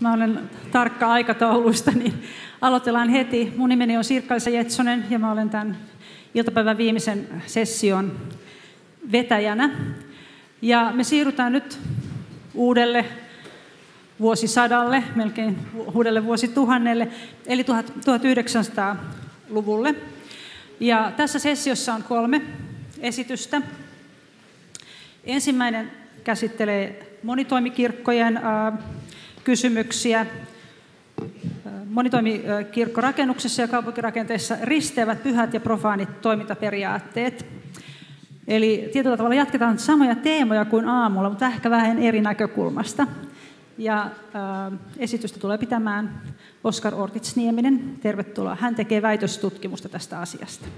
mä olen tarkka aikatauluista, niin aloitellaan heti. Mun nimeni on Sirkka Jetsonen ja mä olen tämän iltapäivän viimeisen session vetäjänä. Ja me siirrytään nyt uudelle vuosisadalle, melkein uudelle vuosituhannelle, eli 1900-luvulle. Ja tässä sessiossa on kolme esitystä. Ensimmäinen käsittelee monitoimikirkkojen kysymyksiä. Monitoimikirkkorakennuksessa ja kaupunkirakenteessa risteävät pyhät ja profaanit toimintaperiaatteet. Eli tietyllä tavalla jatketaan samoja teemoja kuin aamulla, mutta ehkä vähän eri näkökulmasta. Ja äh, esitystä tulee pitämään Oskar Ortits-Nieminen. Tervetuloa. Hän tekee väitöstutkimusta tästä asiasta.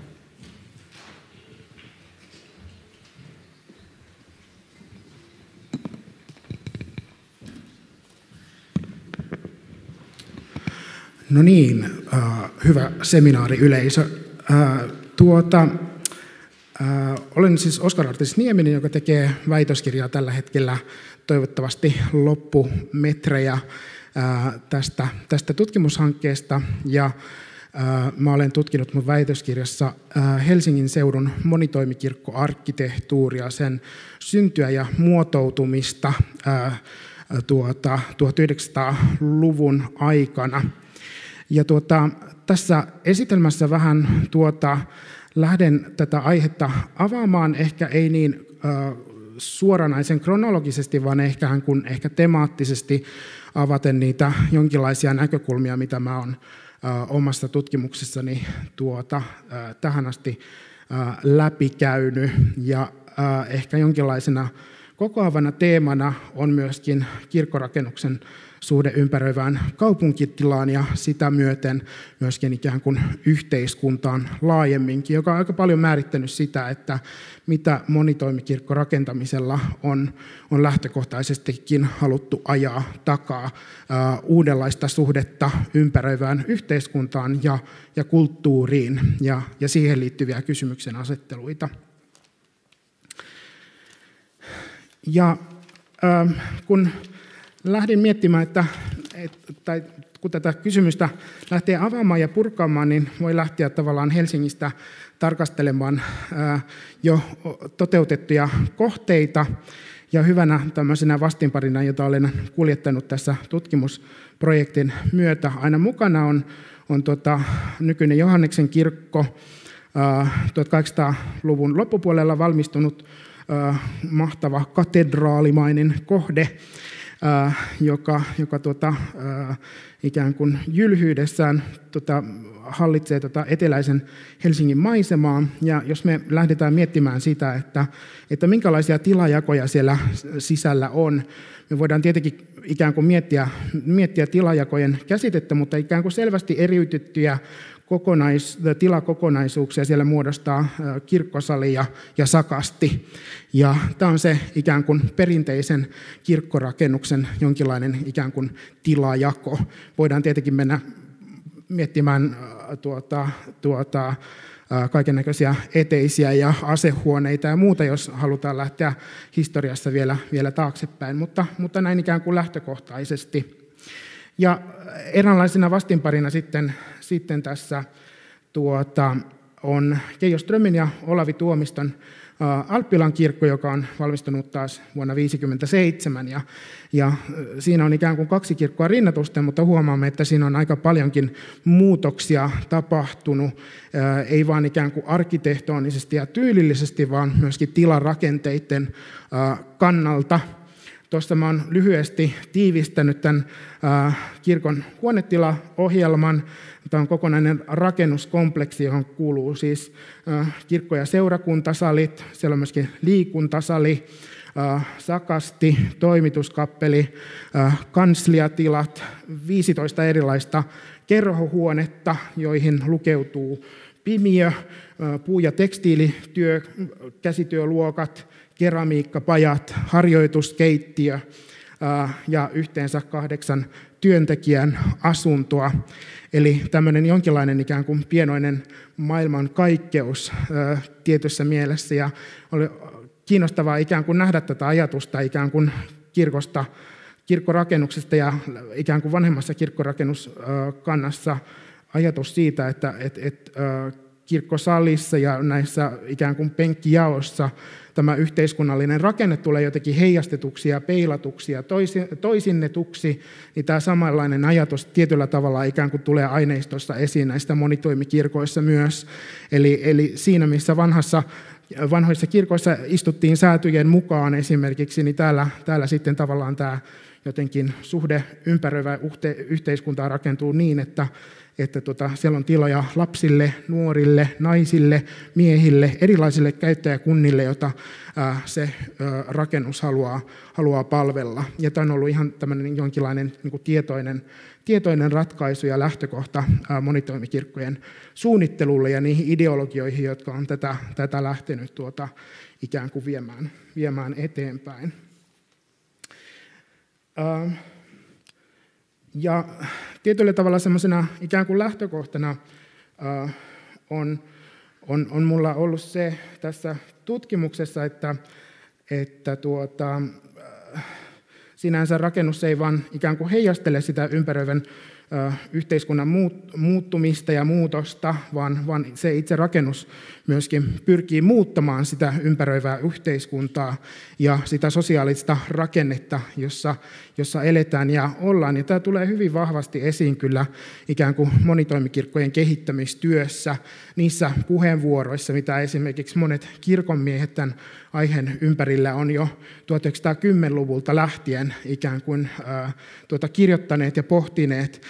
No niin, äh, hyvä seminaariyleisö. Äh, tuota, äh, olen siis Oskar Artis Nieminen, joka tekee väitöskirjaa tällä hetkellä toivottavasti loppumetrejä äh, tästä, tästä tutkimushankkeesta. Ja äh, mä olen tutkinut mun väitöskirjassa äh, Helsingin seudun monitoimikirkkoarkkitehtuuria, sen syntyä ja muotoutumista äh, tuota, 1900-luvun aikana – ja tuota, tässä esitelmässä vähän tuota, lähden tätä aihetta avaamaan, ehkä ei niin äh, suoranaisen kronologisesti, vaan ehkä, kuin ehkä temaattisesti avaten niitä jonkinlaisia näkökulmia, mitä mä olen äh, omassa tutkimuksessani tuota, äh, tähän asti äh, läpikäynyt. Ja äh, ehkä jonkinlaisena kokoavana teemana on myöskin kirkkorakennuksen suhde ympäröivään kaupunkitilaan ja sitä myöten myöskin ikään kuin yhteiskuntaan laajemminkin, joka on aika paljon määrittänyt sitä, että mitä monitoimikirkko rakentamisella on, on lähtökohtaisestikin haluttu ajaa takaa uh, uudenlaista suhdetta ympäröivään yhteiskuntaan ja, ja kulttuuriin ja, ja siihen liittyviä kysymyksen asetteluita. Ja äh, kun lähdin miettimään, että, että kun tätä kysymystä lähtee avaamaan ja purkaamaan, niin voi lähteä tavallaan Helsingistä tarkastelemaan jo toteutettuja kohteita. Ja hyvänä tämmöisenä vastinparina, jota olen kuljettanut tässä tutkimusprojektin myötä aina mukana, on, on tota, nykyinen Johanneksen kirkko, 1800-luvun loppupuolella valmistunut mahtava katedraalimainen kohde, joka, joka tuota, ikään kuin jylhyydessään tota, hallitsee tota eteläisen Helsingin maisemaa. Ja jos me lähdetään miettimään sitä, että, että minkälaisia tilajakoja siellä sisällä on, me voidaan tietenkin ikään kuin miettiä, miettiä tilajakojen käsitettä, mutta ikään kuin selvästi eriytettyjä kokonais, tilakokonaisuuksia siellä muodostaa kirkkosali ja, ja sakasti. Ja tämä on se ikään kuin perinteisen kirkkorakennuksen jonkinlainen ikään kuin tilajako. Voidaan tietenkin mennä miettimään tuota, tuota, kaiken näköisiä eteisiä ja asehuoneita ja muuta, jos halutaan lähteä historiassa vielä, vielä taaksepäin, mutta, mutta näin ikään kuin lähtökohtaisesti. Ja eräänlaisena vastinparina sitten sitten tässä tuota, on Keijo Strömin ja Olavi Tuomiston Alppilan kirkko, joka on valmistunut taas vuonna 1957. Ja, ja siinä on ikään kuin kaksi kirkkoa rinnatusten, mutta huomaamme, että siinä on aika paljonkin muutoksia tapahtunut. Ei vain ikään kuin arkkitehtonisesti ja tyylillisesti, vaan myöskin tilarakenteiden kannalta – Tuossa oon lyhyesti tiivistänyt tämän kirkon huonetilaohjelman. Tämä on kokonainen rakennuskompleksi, johon kuuluu siis kirkko- ja seurakuntasalit. Siellä on myöskin liikuntasali, sakasti, toimituskappeli, kansliatilat, 15 erilaista kerhohuonetta, joihin lukeutuu pimiö, puu- ja tekstiilityö, käsityöluokat, keramiikkapajat, harjoituskeittiö ja yhteensä kahdeksan työntekijän asuntoa. Eli tämmöinen jonkinlainen ikään kuin pienoinen maailman kaikkeus tietyssä mielessä. Ja oli kiinnostavaa ikään kuin nähdä tätä ajatusta ikään kuin kirkosta kirkkorakennuksesta ja ikään kuin vanhemmassa kirkkorakennuskannassa ajatus siitä, että et, et, kirkkosalissa ja näissä ikään kuin penkkijaossa tämä yhteiskunnallinen rakenne tulee jotenkin heijastetuksi ja peilatuksi ja toisinnetuksi, niin tämä samanlainen ajatus tietyllä tavalla ikään kuin tulee aineistossa esiin näistä monitoimikirkoissa myös. Eli, eli siinä, missä vanhassa vanhoissa kirkoissa istuttiin säätyjen mukaan esimerkiksi, niin täällä, täällä sitten tavallaan tämä jotenkin suhde ympäröivä yhteiskuntaa rakentuu niin, että, että tota, siellä on tiloja lapsille, nuorille, naisille, miehille, erilaisille käyttäjäkunnille, joita se ää, rakennus haluaa, haluaa palvella. Ja tämä on ollut ihan tämmöinen jonkinlainen niin kuin tietoinen, tietoinen ratkaisu ja lähtökohta ää, monitoimikirkkojen suunnittelulle ja niihin ideologioihin, jotka on tätä, tätä lähtenyt tuota, ikään kuin viemään, viemään eteenpäin. Ää, ja tietyllä tavalla semmoisena ikään kuin lähtökohtana äh, on, on, on mulla ollut se tässä tutkimuksessa, että, että tuota, äh, sinänsä rakennus ei vaan ikään kuin heijastele sitä ympäröivän yhteiskunnan muuttumista ja muutosta, vaan, se itse rakennus myöskin pyrkii muuttamaan sitä ympäröivää yhteiskuntaa ja sitä sosiaalista rakennetta, jossa, jossa eletään ja ollaan. Ja tämä tulee hyvin vahvasti esiin kyllä ikään kuin monitoimikirkkojen kehittämistyössä, niissä puheenvuoroissa, mitä esimerkiksi monet kirkonmiehet tämän aiheen ympärillä on jo 1910-luvulta lähtien ikään kuin tuota, kirjoittaneet ja pohtineet.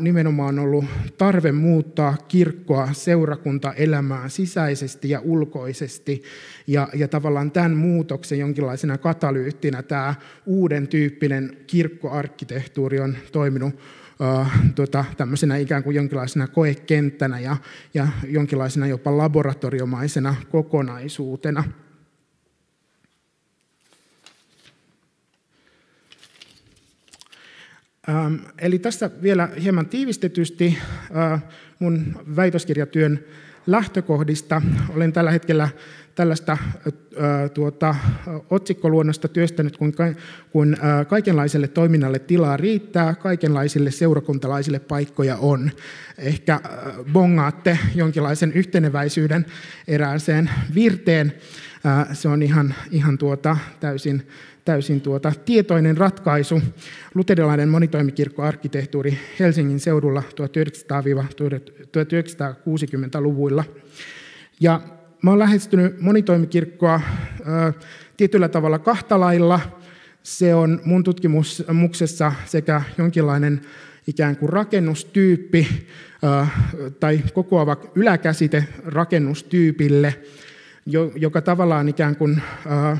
Nimenomaan ollut tarve muuttaa kirkkoa seurakuntaelämään sisäisesti ja ulkoisesti. Ja, ja tavallaan tämän muutoksen jonkinlaisena katalyyttinä tämä uuden tyyppinen kirkkoarkkitehtuuri on toiminut tuota, tämmöisenä ikään kuin jonkinlaisena koekenttänä ja, ja jonkinlaisena jopa laboratoriomaisena kokonaisuutena. Ähm, eli tässä vielä hieman tiivistetysti äh, mun väitöskirjatyön lähtökohdista. Olen tällä hetkellä tällaista äh, tuota, otsikkoluonnosta työstänyt, kun, äh, kaikenlaiselle toiminnalle tilaa riittää, kaikenlaisille seurakuntalaisille paikkoja on. Ehkä bongaatte jonkinlaisen yhteneväisyyden erääseen virteen. Se on ihan, ihan tuota, täysin täysin tuota, tietoinen ratkaisu. monitoimikirkko arkkitehtuuri Helsingin seudulla 1900-1960-luvuilla. Ja mä olen lähestynyt monitoimikirkkoa ää, tietyllä tavalla kahta lailla. Se on mun tutkimuksessa sekä jonkinlainen ikään kuin rakennustyyppi ää, tai kokoava yläkäsite rakennustyypille, joka tavallaan ikään kuin ää,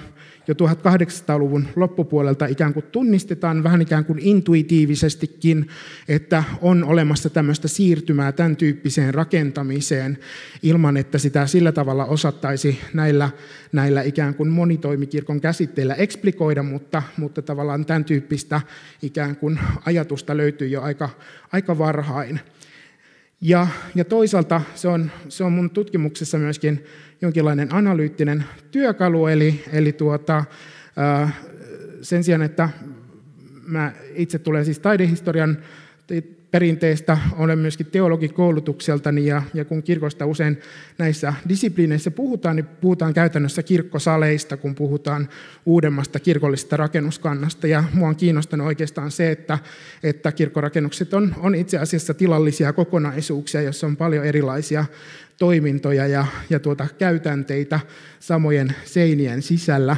jo 1800-luvun loppupuolelta ikään kuin tunnistetaan vähän ikään kuin intuitiivisestikin, että on olemassa tämmöistä siirtymää tämän tyyppiseen rakentamiseen ilman, että sitä sillä tavalla osattaisi näillä, näillä ikään kuin monitoimikirkon käsitteillä eksplikoida, mutta, mutta tavallaan tämän tyyppistä ikään kuin ajatusta löytyy jo aika, aika varhain. Ja, ja toisaalta se on, se on mun tutkimuksessa myöskin jonkinlainen analyyttinen työkalu, eli, eli tuota, sen sijaan, että mä itse tulen siis taidehistorian perinteestä, olen myöskin teologikoulutukseltani ja, ja kun kirkosta usein näissä disipliineissä puhutaan, niin puhutaan käytännössä kirkkosaleista, kun puhutaan uudemmasta kirkollisesta rakennuskannasta. Ja mua on kiinnostanut oikeastaan se, että, että kirkkorakennukset on, on itse asiassa tilallisia kokonaisuuksia, joissa on paljon erilaisia toimintoja ja, ja tuota, käytänteitä samojen seinien sisällä.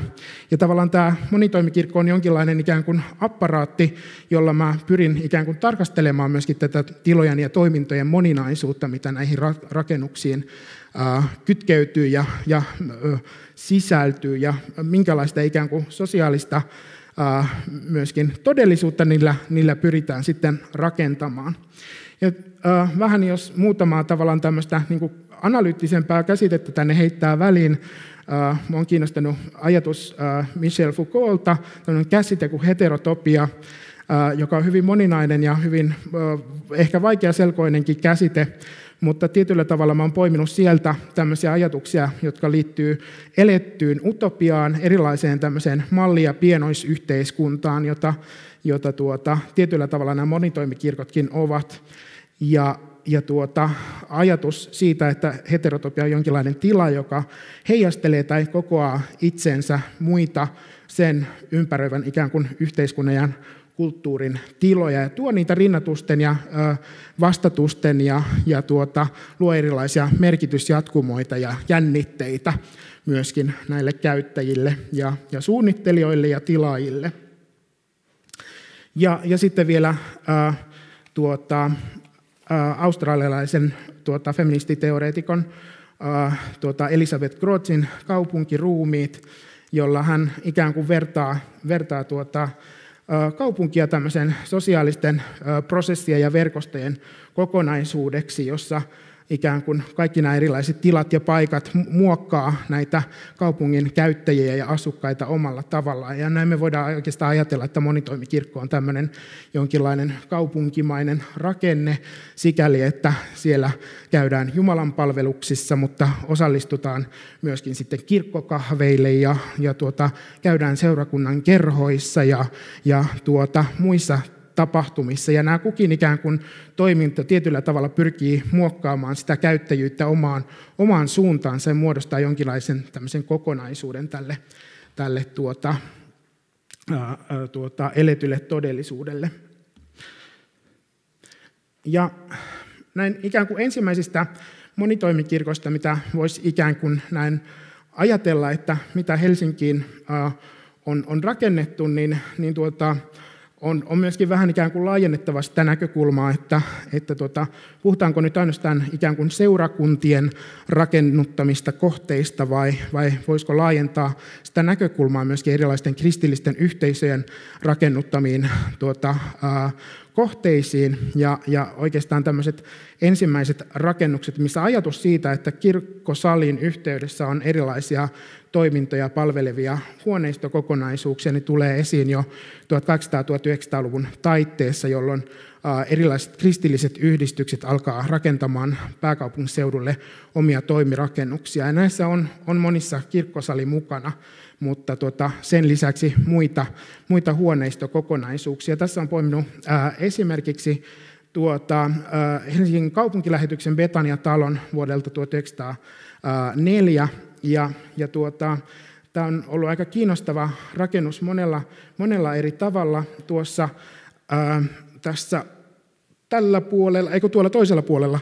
Ja tavallaan tämä monitoimikirkko on jonkinlainen ikään kuin apparaatti, jolla mä pyrin ikään kuin tarkastelemaan myöskin tätä tilojen ja toimintojen moninaisuutta, mitä näihin rakennuksiin kytkeytyy ja, ja sisältyy ja minkälaista ikään kuin sosiaalista myöskin todellisuutta niillä, niillä pyritään sitten rakentamaan. Ja vähän jos muutamaa tavallaan tämmöistä niin analyyttisempää käsitettä tänne heittää väliin. Äh, Minua on kiinnostanut ajatus äh, Michel Foucaulta, käsite kuin heterotopia, äh, joka on hyvin moninainen ja hyvin ehkä vaikeaselkoinenkin käsite, mutta tietyllä tavalla olen poiminut sieltä tämmöisiä ajatuksia, jotka liittyy elettyyn utopiaan, erilaiseen tämmöiseen malli- ja pienoisyhteiskuntaan, jota, jota tuota, tietyllä tavalla nämä monitoimikirkotkin ovat. Ja, ja tuota, ajatus siitä, että heterotopia on jonkinlainen tila, joka heijastelee tai kokoaa itsensä muita sen ympäröivän ikään kuin yhteiskunnan ja kulttuurin tiloja ja tuo niitä rinnatusten ja vastatusten ja, ja tuota, luo erilaisia merkitysjatkumoita ja jännitteitä myöskin näille käyttäjille ja, ja suunnittelijoille ja tilaajille. Ja, ja sitten vielä ää, tuota, australialaisen tuota, feministiteoreetikon ää, tuota Elisabeth Grozin kaupunkiruumiit, jolla hän ikään kuin vertaa, vertaa tuota, kaupunkia tämmöisen sosiaalisten prosessien ja verkostojen kokonaisuudeksi, jossa ikään kuin kaikki nämä erilaiset tilat ja paikat muokkaa näitä kaupungin käyttäjiä ja asukkaita omalla tavallaan. Ja näin me voidaan oikeastaan ajatella, että monitoimikirkko on tämmöinen jonkinlainen kaupunkimainen rakenne sikäli, että siellä käydään Jumalan palveluksissa, mutta osallistutaan myöskin sitten kirkkokahveille ja, ja tuota, käydään seurakunnan kerhoissa ja, ja tuota, muissa tapahtumissa. Ja nämä kukin ikään kuin toiminta tietyllä tavalla pyrkii muokkaamaan sitä käyttäjyyttä omaan, omaan suuntaan. Se muodostaa jonkinlaisen tämmöisen kokonaisuuden tälle, tälle tuota, ää, tuota, eletylle todellisuudelle. Ja näin ikään kuin ensimmäisistä monitoimikirkosta, mitä voisi ikään kuin näin ajatella, että mitä Helsinkiin on, on rakennettu, niin, niin tuota, on, on myöskin vähän ikään kuin laajennettava sitä näkökulmaa, että, että tuota, puhutaanko nyt ainoastaan ikään kuin seurakuntien rakennuttamista kohteista vai, vai voisiko laajentaa sitä näkökulmaa myöskin erilaisten kristillisten yhteisöjen rakennuttamiin tuota, ää, kohteisiin? Ja, ja oikeastaan tämmöiset ensimmäiset rakennukset, missä ajatus siitä, että kirkkosalin yhteydessä on erilaisia toimintoja palvelevia huoneistokokonaisuuksia, niin tulee esiin jo 1800-1900-luvun taitteessa, jolloin erilaiset kristilliset yhdistykset alkaa rakentamaan pääkaupunkiseudulle omia toimirakennuksia. Ja näissä on, on monissa kirkkosali mukana, mutta tuota, sen lisäksi muita, muita huoneistokokonaisuuksia. Tässä on poiminut ää, esimerkiksi tuota, Helsingin kaupunkilähetyksen Betania-talon vuodelta 1904, ja, ja tuota, tämä on ollut aika kiinnostava rakennus monella, monella eri tavalla. Tuossa ää, tässä tällä puolella, eikö tuolla toisella puolella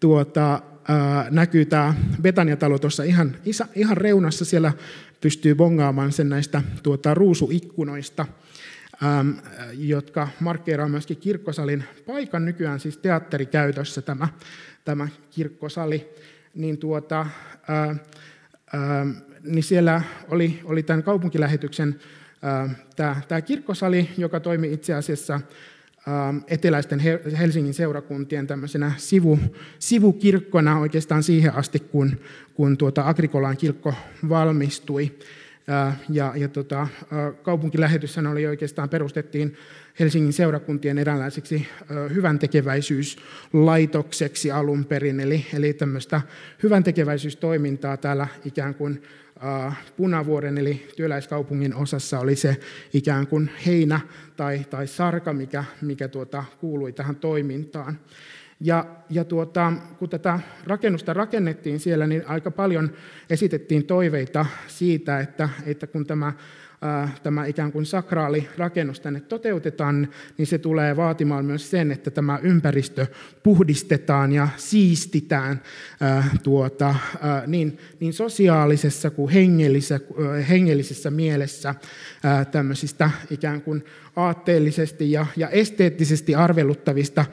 tuota, ää, näkyy tämä Betania-talo tuossa ihan, ihan reunassa. Siellä pystyy bongaamaan sen näistä tuota, ruusuikkunoista, äm, jotka markkeeraa myöskin kirkkosalin paikan. Nykyään siis teatterikäytössä tämä, tämä kirkkosali. Niin tuota, ää, ää, niin siellä oli, oli tämän kaupunkilähetyksen tämä, tämä kirkkosali, joka toimi itse asiassa eteläisten Helsingin seurakuntien tämmöisenä sivu, sivukirkkona oikeastaan siihen asti, kun, kun tuota Agrikolan kirkko valmistui. Ja, ja tota, kaupunkilähetyshän oli oikeastaan perustettiin Helsingin seurakuntien eräänlaiseksi hyvän tekeväisyyslaitokseksi alun perin, eli, eli tämmöistä hyvän tekeväisyystoimintaa täällä ikään kuin Punavuoren eli työläiskaupungin osassa oli se ikään kuin heinä tai, tai sarka, mikä, mikä tuota, kuului tähän toimintaan. Ja, ja tuota, kun tätä rakennusta rakennettiin siellä, niin aika paljon esitettiin toiveita siitä, että, että kun tämä tämä ikään kuin sakraali rakennus tänne toteutetaan, niin se tulee vaatimaan myös sen, että tämä ympäristö puhdistetaan ja siistitään tuota, niin, niin sosiaalisessa kuin hengellisessä, hengellisessä mielessä tämmöisistä ikään kuin aatteellisesti ja, ja esteettisesti arveluttavista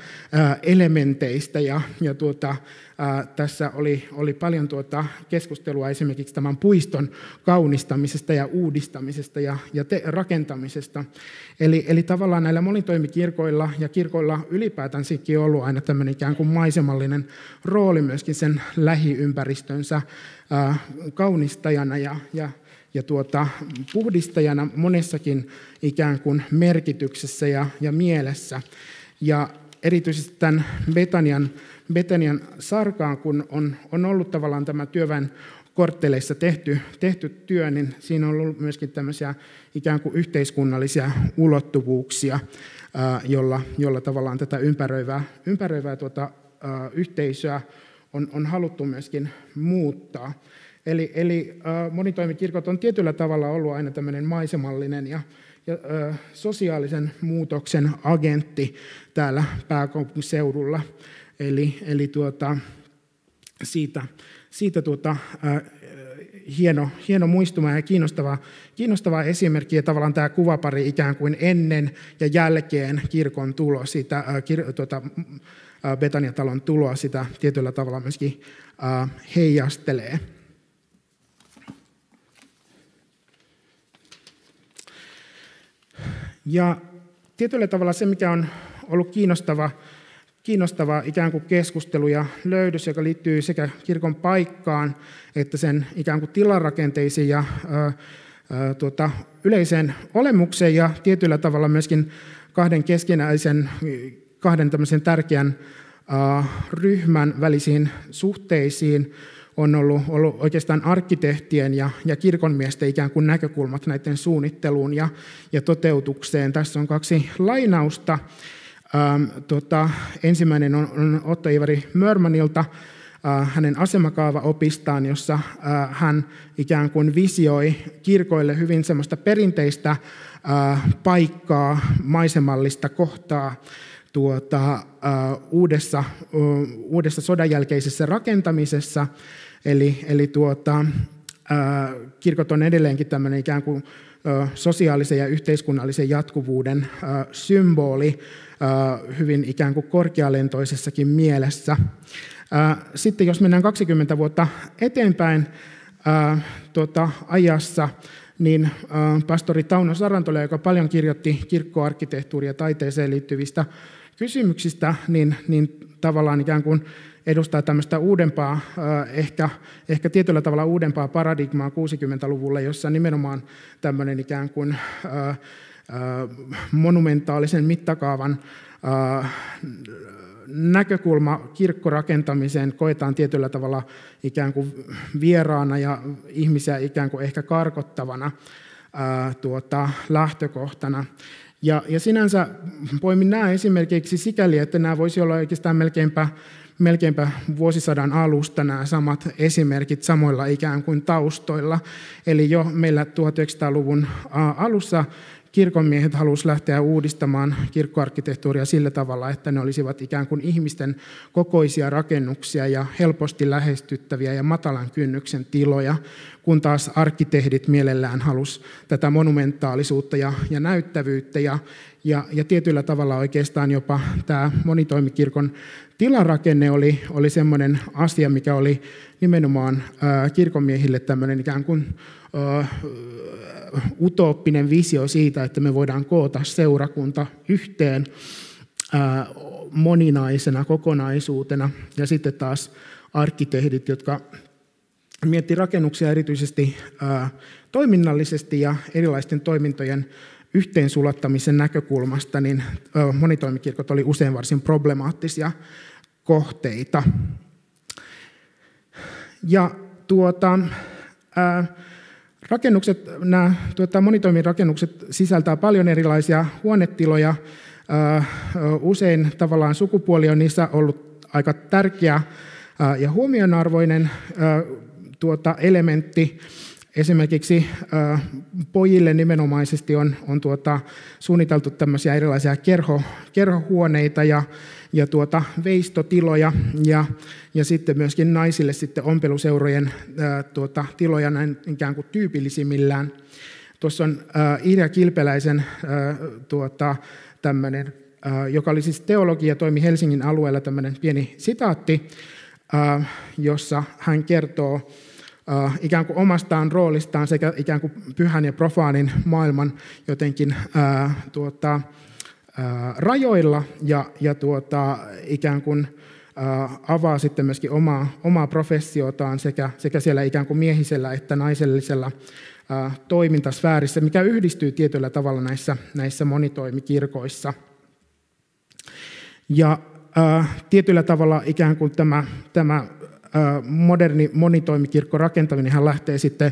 elementeistä. Ja, ja tuota, tässä oli, oli paljon tuota keskustelua esimerkiksi tämän puiston kaunistamisesta ja uudistamisesta ja, ja te, rakentamisesta. Eli, eli tavallaan näillä monitoimikirkoilla ja kirkoilla ylipäätään on ollut aina tämmöinen ikään kuin maisemallinen rooli myöskin sen lähiympäristönsä ää, kaunistajana ja, ja ja tuota, puhdistajana monessakin ikään kuin merkityksessä ja, ja mielessä. Ja erityisesti tämän Betanian, Betanian sarkaan, kun on, on ollut tavallaan tämä työväen kortteleissa tehty, tehty työ, niin siinä on ollut myöskin tämmöisiä ikään kuin yhteiskunnallisia ulottuvuuksia, jolla, jolla tavallaan tätä ympäröivää, ympäröivää tuota, yhteisöä on, on haluttu myöskin muuttaa. Eli, eli monitoimikirkot on tietyllä tavalla ollut aina tämmöinen maisemallinen ja, ja ö, sosiaalisen muutoksen agentti täällä pääkaupunkiseudulla. Eli, eli tuota, siitä, siitä tuota, ö, hieno, hieno muistuma ja kiinnostava, kiinnostava esimerkki ja tavallaan tämä kuvapari ikään kuin ennen ja jälkeen kirkon tulo, sitä, kir, tuota, Betania-talon tuloa sitä tietyllä tavalla myöskin heijastelee. Ja tietyllä tavalla se, mikä on ollut kiinnostava, kiinnostava ikään kuin keskustelu ja löydös, joka liittyy sekä kirkon paikkaan että sen ikään kuin tilarakenteisiin ja ää, ää, tuota, yleiseen olemukseen ja tietyllä tavalla myöskin kahden keskinäisen, kahden tämmöisen tärkeän ryhmän välisiin suhteisiin, on ollut, ollut oikeastaan arkkitehtien ja, ja kirkonmiesten ikään kuin näkökulmat näiden suunnitteluun ja, ja toteutukseen. Tässä on kaksi lainausta. Ähm, tota, ensimmäinen on, on Otto Ivari Mörmanilta äh, hänen asemakaavaopistaan, jossa äh, hän ikään kuin visioi kirkoille hyvin semmoista perinteistä äh, paikkaa, maisemallista kohtaa, tuota, uudessa, uudessa sodanjälkeisessä rakentamisessa. Eli, eli tuota, uh, kirkot on edelleenkin tämmöinen ikään kuin sosiaalisen ja yhteiskunnallisen jatkuvuuden uh, symboli hyvin ikään kuin korkealentoisessakin mielessä. Sitten jos mennään 20 vuotta eteenpäin tuota, ajassa, niin pastori Tauno Sarantola, joka paljon kirjoitti kirkkoarkkitehtuuria ja taiteeseen liittyvistä kysymyksistä, niin, niin tavallaan ikään kuin edustaa tämmöistä uudempaa, ehkä, ehkä tietyllä tavalla uudempaa paradigmaa 60-luvulle, jossa nimenomaan tämmöinen ikään kuin monumentaalisen mittakaavan näkökulma kirkkorakentamiseen koetaan tietyllä tavalla ikään kuin vieraana ja ihmisiä ikään kuin ehkä karkottavana tuota, lähtökohtana. Ja, ja sinänsä poimin nämä esimerkiksi sikäli, että nämä voisi olla oikeastaan melkeinpä, melkeinpä vuosisadan alusta nämä samat esimerkit samoilla ikään kuin taustoilla. Eli jo meillä 1900-luvun alussa kirkonmiehet halusivat lähteä uudistamaan kirkkoarkkitehtuuria sillä tavalla, että ne olisivat ikään kuin ihmisten kokoisia rakennuksia ja helposti lähestyttäviä ja matalan kynnyksen tiloja, kun taas arkkitehdit mielellään halusivat tätä monumentaalisuutta ja, ja näyttävyyttä ja, ja, ja tietyllä tavalla oikeastaan jopa tämä monitoimikirkon tilarakenne oli, oli sellainen asia, mikä oli nimenomaan kirkonmiehille tämmöinen ikään kuin utooppinen visio siitä, että me voidaan koota seurakunta yhteen moninaisena kokonaisuutena. Ja sitten taas arkkitehdit, jotka mietti rakennuksia erityisesti toiminnallisesti ja erilaisten toimintojen yhteensulattamisen näkökulmasta, niin monitoimikirkot oli usein varsin problemaattisia kohteita. Ja tuota, ää, rakennukset, nämä tuota, monitoimirakennukset sisältää paljon erilaisia huonetiloja. Ää, usein tavallaan sukupuoli on niissä ollut aika tärkeä ää, ja huomionarvoinen ää, tuota, elementti. Esimerkiksi pojille nimenomaisesti on, on tuota, suunniteltu tämmöisiä erilaisia kerho, kerhohuoneita ja, ja tuota, veistotiloja ja, ja sitten myöskin naisille sitten ompeluseurojen äh, tuota, tiloja näin ikään kuin tyypillisimmillään. Tuossa on Irja Kilpeläisen äh, tuota, tämmöinen, äh, joka oli siis teologia, toimi Helsingin alueella tämmöinen pieni sitaatti, äh, jossa hän kertoo, ikään kuin omastaan roolistaan sekä ikään kuin pyhän ja profaanin maailman jotenkin ää, tuota, ää, rajoilla ja, ja tuota, ikään kuin avaa sitten myöskin omaa, omaa professiotaan sekä, sekä siellä ikään kuin miehisellä että naisellisella ää, toimintasfäärissä, mikä yhdistyy tietyllä tavalla näissä, näissä monitoimikirkoissa. Ja ää, tietyllä tavalla ikään kuin tämä, tämä moderni monitoimikirkko rakentaminen lähtee sitten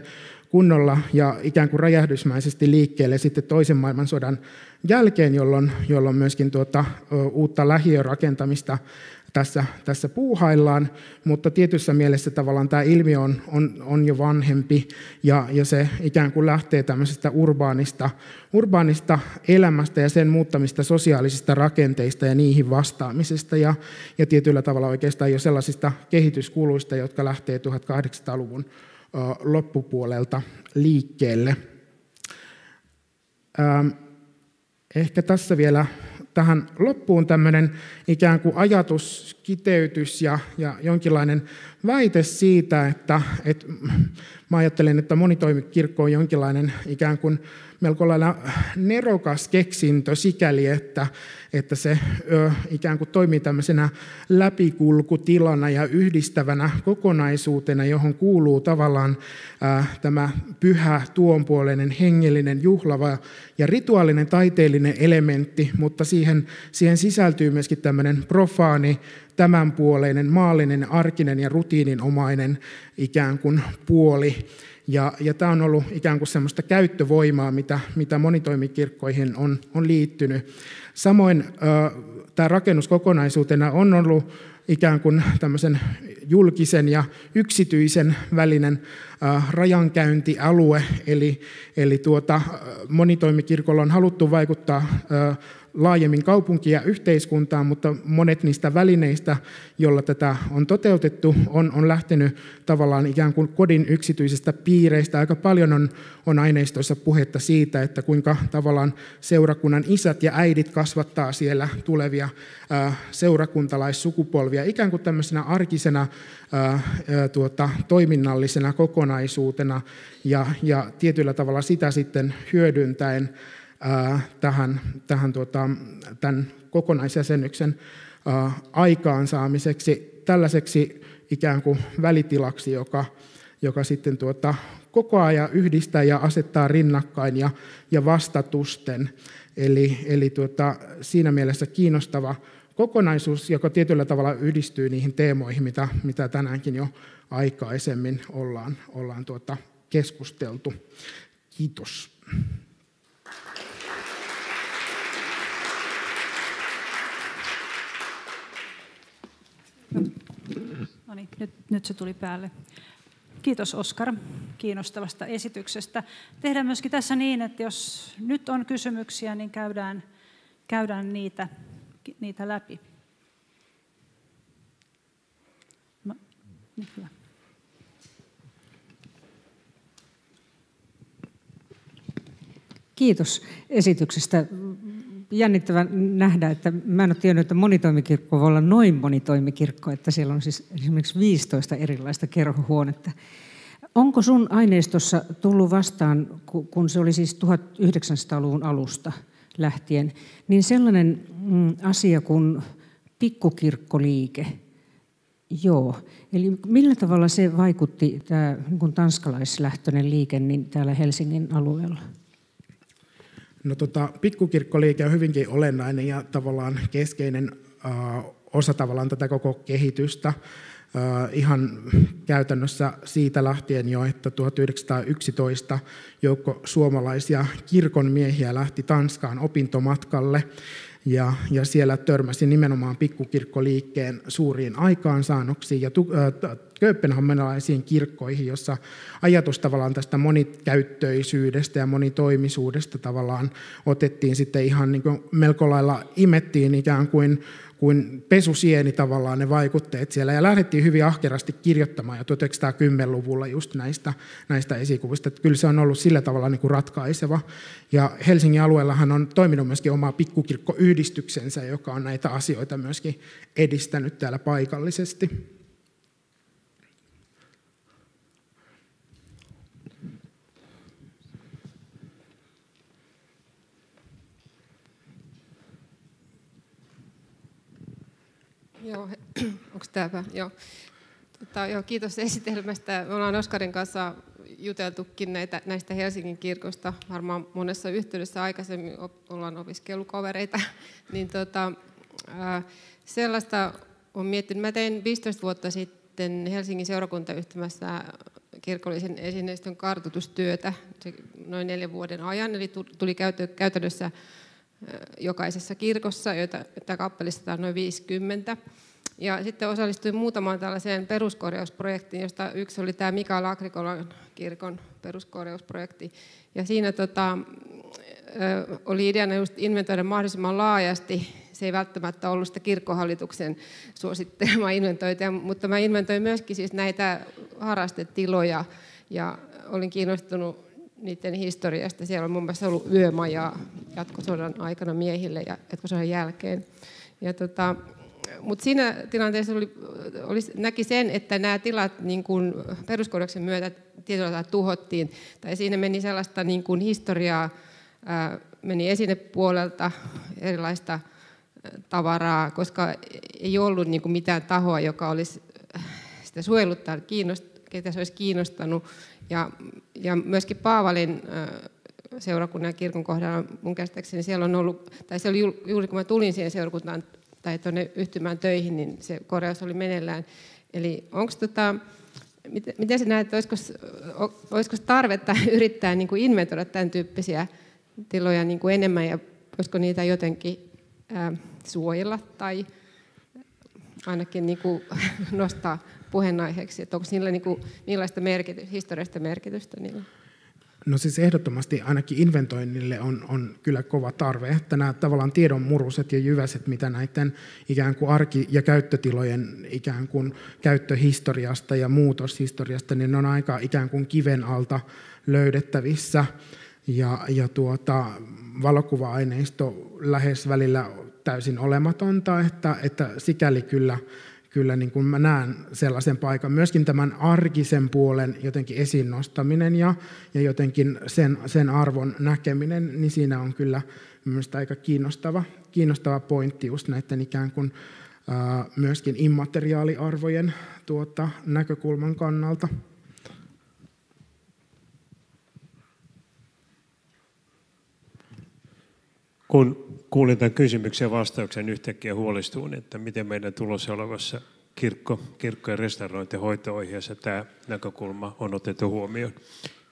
kunnolla ja ikään kuin räjähdysmäisesti liikkeelle sitten toisen maailmansodan jälkeen, jolloin, jolloin myöskin tuota, uutta lähiörakentamista tässä, tässä puuhaillaan, mutta tietyssä mielessä tavallaan tämä ilmiö on, on, on jo vanhempi ja, ja se ikään kuin lähtee tämmöisestä urbaanista, urbaanista elämästä ja sen muuttamista sosiaalisista rakenteista ja niihin vastaamisesta. Ja, ja tietyllä tavalla oikeastaan jo sellaisista kehityskuluista, jotka lähtee 1800-luvun loppupuolelta liikkeelle. Ehkä tässä vielä tähän loppuun tämmöinen ikään kuin ajatuskiteytys ja, ja jonkinlainen väite siitä, että, että mä ajattelen, että monitoimikirkko on jonkinlainen ikään kuin melko lailla nerokas keksintö sikäli, että, että se ö, ikään kuin toimii tämmöisenä läpikulkutilana ja yhdistävänä kokonaisuutena, johon kuuluu tavallaan ä, tämä pyhä, tuonpuoleinen, hengellinen, juhlava ja rituaalinen taiteellinen elementti, mutta siihen, siihen sisältyy myöskin tämmöinen profaani, tämänpuoleinen, maallinen, arkinen ja rutiininomainen ikään kuin puoli. Ja, ja tämä on ollut ikään kuin semmoista käyttövoimaa, mitä, mitä monitoimikirkkoihin on, on liittynyt. Samoin äh, tämä rakennus kokonaisuutena on ollut ikään kuin tämmöisen julkisen ja yksityisen välinen äh, rajankäyntialue, eli, eli tuota, monitoimikirkolla on haluttu vaikuttaa äh, laajemmin kaupunkia ja yhteiskuntaan, mutta monet niistä välineistä, joilla tätä on toteutettu, on, on lähtenyt tavallaan ikään kuin kodin yksityisistä piireistä. Aika paljon on, on aineistoissa puhetta siitä, että kuinka tavallaan seurakunnan isät ja äidit kasvattaa siellä tulevia ää, seurakuntalaissukupolvia ikään kuin tämmöisenä arkisena ää, tuota, toiminnallisena kokonaisuutena ja, ja tietyllä tavalla sitä sitten hyödyntäen tähän, tähän tuota, tämän kokonaisjäsennyksen aikaansaamiseksi tällaiseksi ikään kuin välitilaksi, joka, joka sitten tuota, koko ajan yhdistää ja asettaa rinnakkain ja, ja vastatusten. Eli, eli tuota, siinä mielessä kiinnostava kokonaisuus, joka tietyllä tavalla yhdistyy niihin teemoihin, mitä, mitä tänäänkin jo aikaisemmin ollaan, ollaan tuota keskusteltu. Kiitos. No niin, nyt, nyt se tuli päälle. Kiitos Oskar kiinnostavasta esityksestä. Tehdään myöskin tässä niin, että jos nyt on kysymyksiä, niin käydään, käydään niitä, niitä läpi. No, niin hyvä. Kiitos esityksestä jännittävä nähdä, että mä en ole tiennyt, että monitoimikirkko voi olla noin monitoimikirkko, että siellä on siis esimerkiksi 15 erilaista kerhohuonetta. Onko sun aineistossa tullut vastaan, kun se oli siis 1900-luvun alusta lähtien, niin sellainen mm, asia kuin pikkukirkkoliike, Joo. Eli millä tavalla se vaikutti, tämä niin tanskalaislähtöinen liike, niin täällä Helsingin alueella? No tota, pikkukirkkoliike on hyvinkin olennainen ja tavallaan keskeinen uh, osa tavallaan tätä koko kehitystä. Uh, ihan käytännössä siitä lähtien jo, että 1911 joukko suomalaisia kirkonmiehiä lähti Tanskaan opintomatkalle ja, ja siellä törmäsi nimenomaan pikkukirkkoliikkeen suuriin aikaansaannoksiin ja tu, äh, kirkkoihin, jossa ajatus tavallaan tästä monikäyttöisyydestä ja monitoimisuudesta tavallaan otettiin sitten ihan niin kuin melko lailla imettiin ikään kuin kuin pesusieni tavallaan ne vaikutteet siellä. Ja lähdettiin hyvin ahkerasti kirjoittamaan jo 1910-luvulla just näistä, näistä esikuvista. Että kyllä se on ollut sillä tavalla niin kuin ratkaiseva. Ja Helsingin alueellahan on toiminut myöskin oma pikkukirkkoyhdistyksensä, joka on näitä asioita myöskin edistänyt täällä paikallisesti. Joo, onko tämä Joo. Tota, joo, kiitos esitelmästä. Me ollaan Oskarin kanssa juteltukin näitä, näistä Helsingin kirkosta varmaan monessa yhteydessä aikaisemmin ollaan opiskelukavereita, niin tota, sellaista on miettinyt. Mä tein 15 vuotta sitten Helsingin seurakuntayhtymässä kirkollisen esineistön kartoitustyötä noin neljän vuoden ajan, eli tuli käytännössä jokaisessa kirkossa, joita, joita kappelista on noin 50. Ja sitten osallistuin muutamaan tällaiseen peruskorjausprojektiin, josta yksi oli tämä Mikael Agrikolan kirkon peruskorjausprojekti. Ja siinä tota, oli ideana just inventoida mahdollisimman laajasti. Se ei välttämättä ollut sitä kirkkohallituksen suosittelemaa inventointia, mutta mä inventoin myöskin siis näitä harrastetiloja ja olin kiinnostunut niiden historiasta. Siellä on muun muassa ollut yömaja jatkosodan aikana miehille ja jatkosodan jälkeen. Ja tota, mutta siinä tilanteessa oli, oli, näki sen, että nämä tilat niin kuin peruskorjauksen myötä tietyllä tavalla tuhottiin. Tai siinä meni sellaista niin kuin historiaa, ää, meni esinepuolelta erilaista tavaraa, koska ei ollut niin kuin mitään tahoa, joka olisi sitä suojellut tai kiinnost, ketä se olisi kiinnostanut. Ja, ja myöskin Paavalin seurakunnan ja kirkon kohdalla mun käsittääkseni siellä on ollut, tai se oli juuri kun mä tulin siihen seurakuntaan tai tuonne yhtymään töihin, niin se korjaus oli meneillään. Eli onko tota, miten, miten sä näet, olisiko, olisiko tarvetta yrittää niin kuin inventoida tämän tyyppisiä tiloja niin kuin enemmän ja voisiko niitä jotenkin ää, suojella tai ainakin niin kuin nostaa puheenaiheeksi, että onko niillä niin kuin, millaista merkitystä, historiallista merkitystä niillä? No siis ehdottomasti ainakin inventoinnille on, on kyllä kova tarve, että nämä tavallaan tiedon muruset ja jyväset, mitä näiden ikään kuin arki- ja käyttötilojen ikään kuin käyttöhistoriasta ja muutoshistoriasta, niin ne on aika ikään kuin kiven alta löydettävissä. Ja, ja tuota, valokuva-aineisto lähes välillä täysin olematonta, että, että sikäli kyllä kyllä niin kuin mä näen sellaisen paikan. Myöskin tämän arkisen puolen jotenkin esiin nostaminen ja, ja jotenkin sen, sen arvon näkeminen, niin siinä on kyllä mielestäni aika kiinnostava, kiinnostava pointti just näiden ikään kuin ää, myöskin immateriaaliarvojen tuota, näkökulman kannalta. Kun kuulin tämän kysymyksen ja vastauksen yhtäkkiä huolestuin, että miten meidän tulossa olevassa kirkko, kirkko- ja restaurointi- ja hoito-ohjeessa tämä näkökulma on otettu huomioon.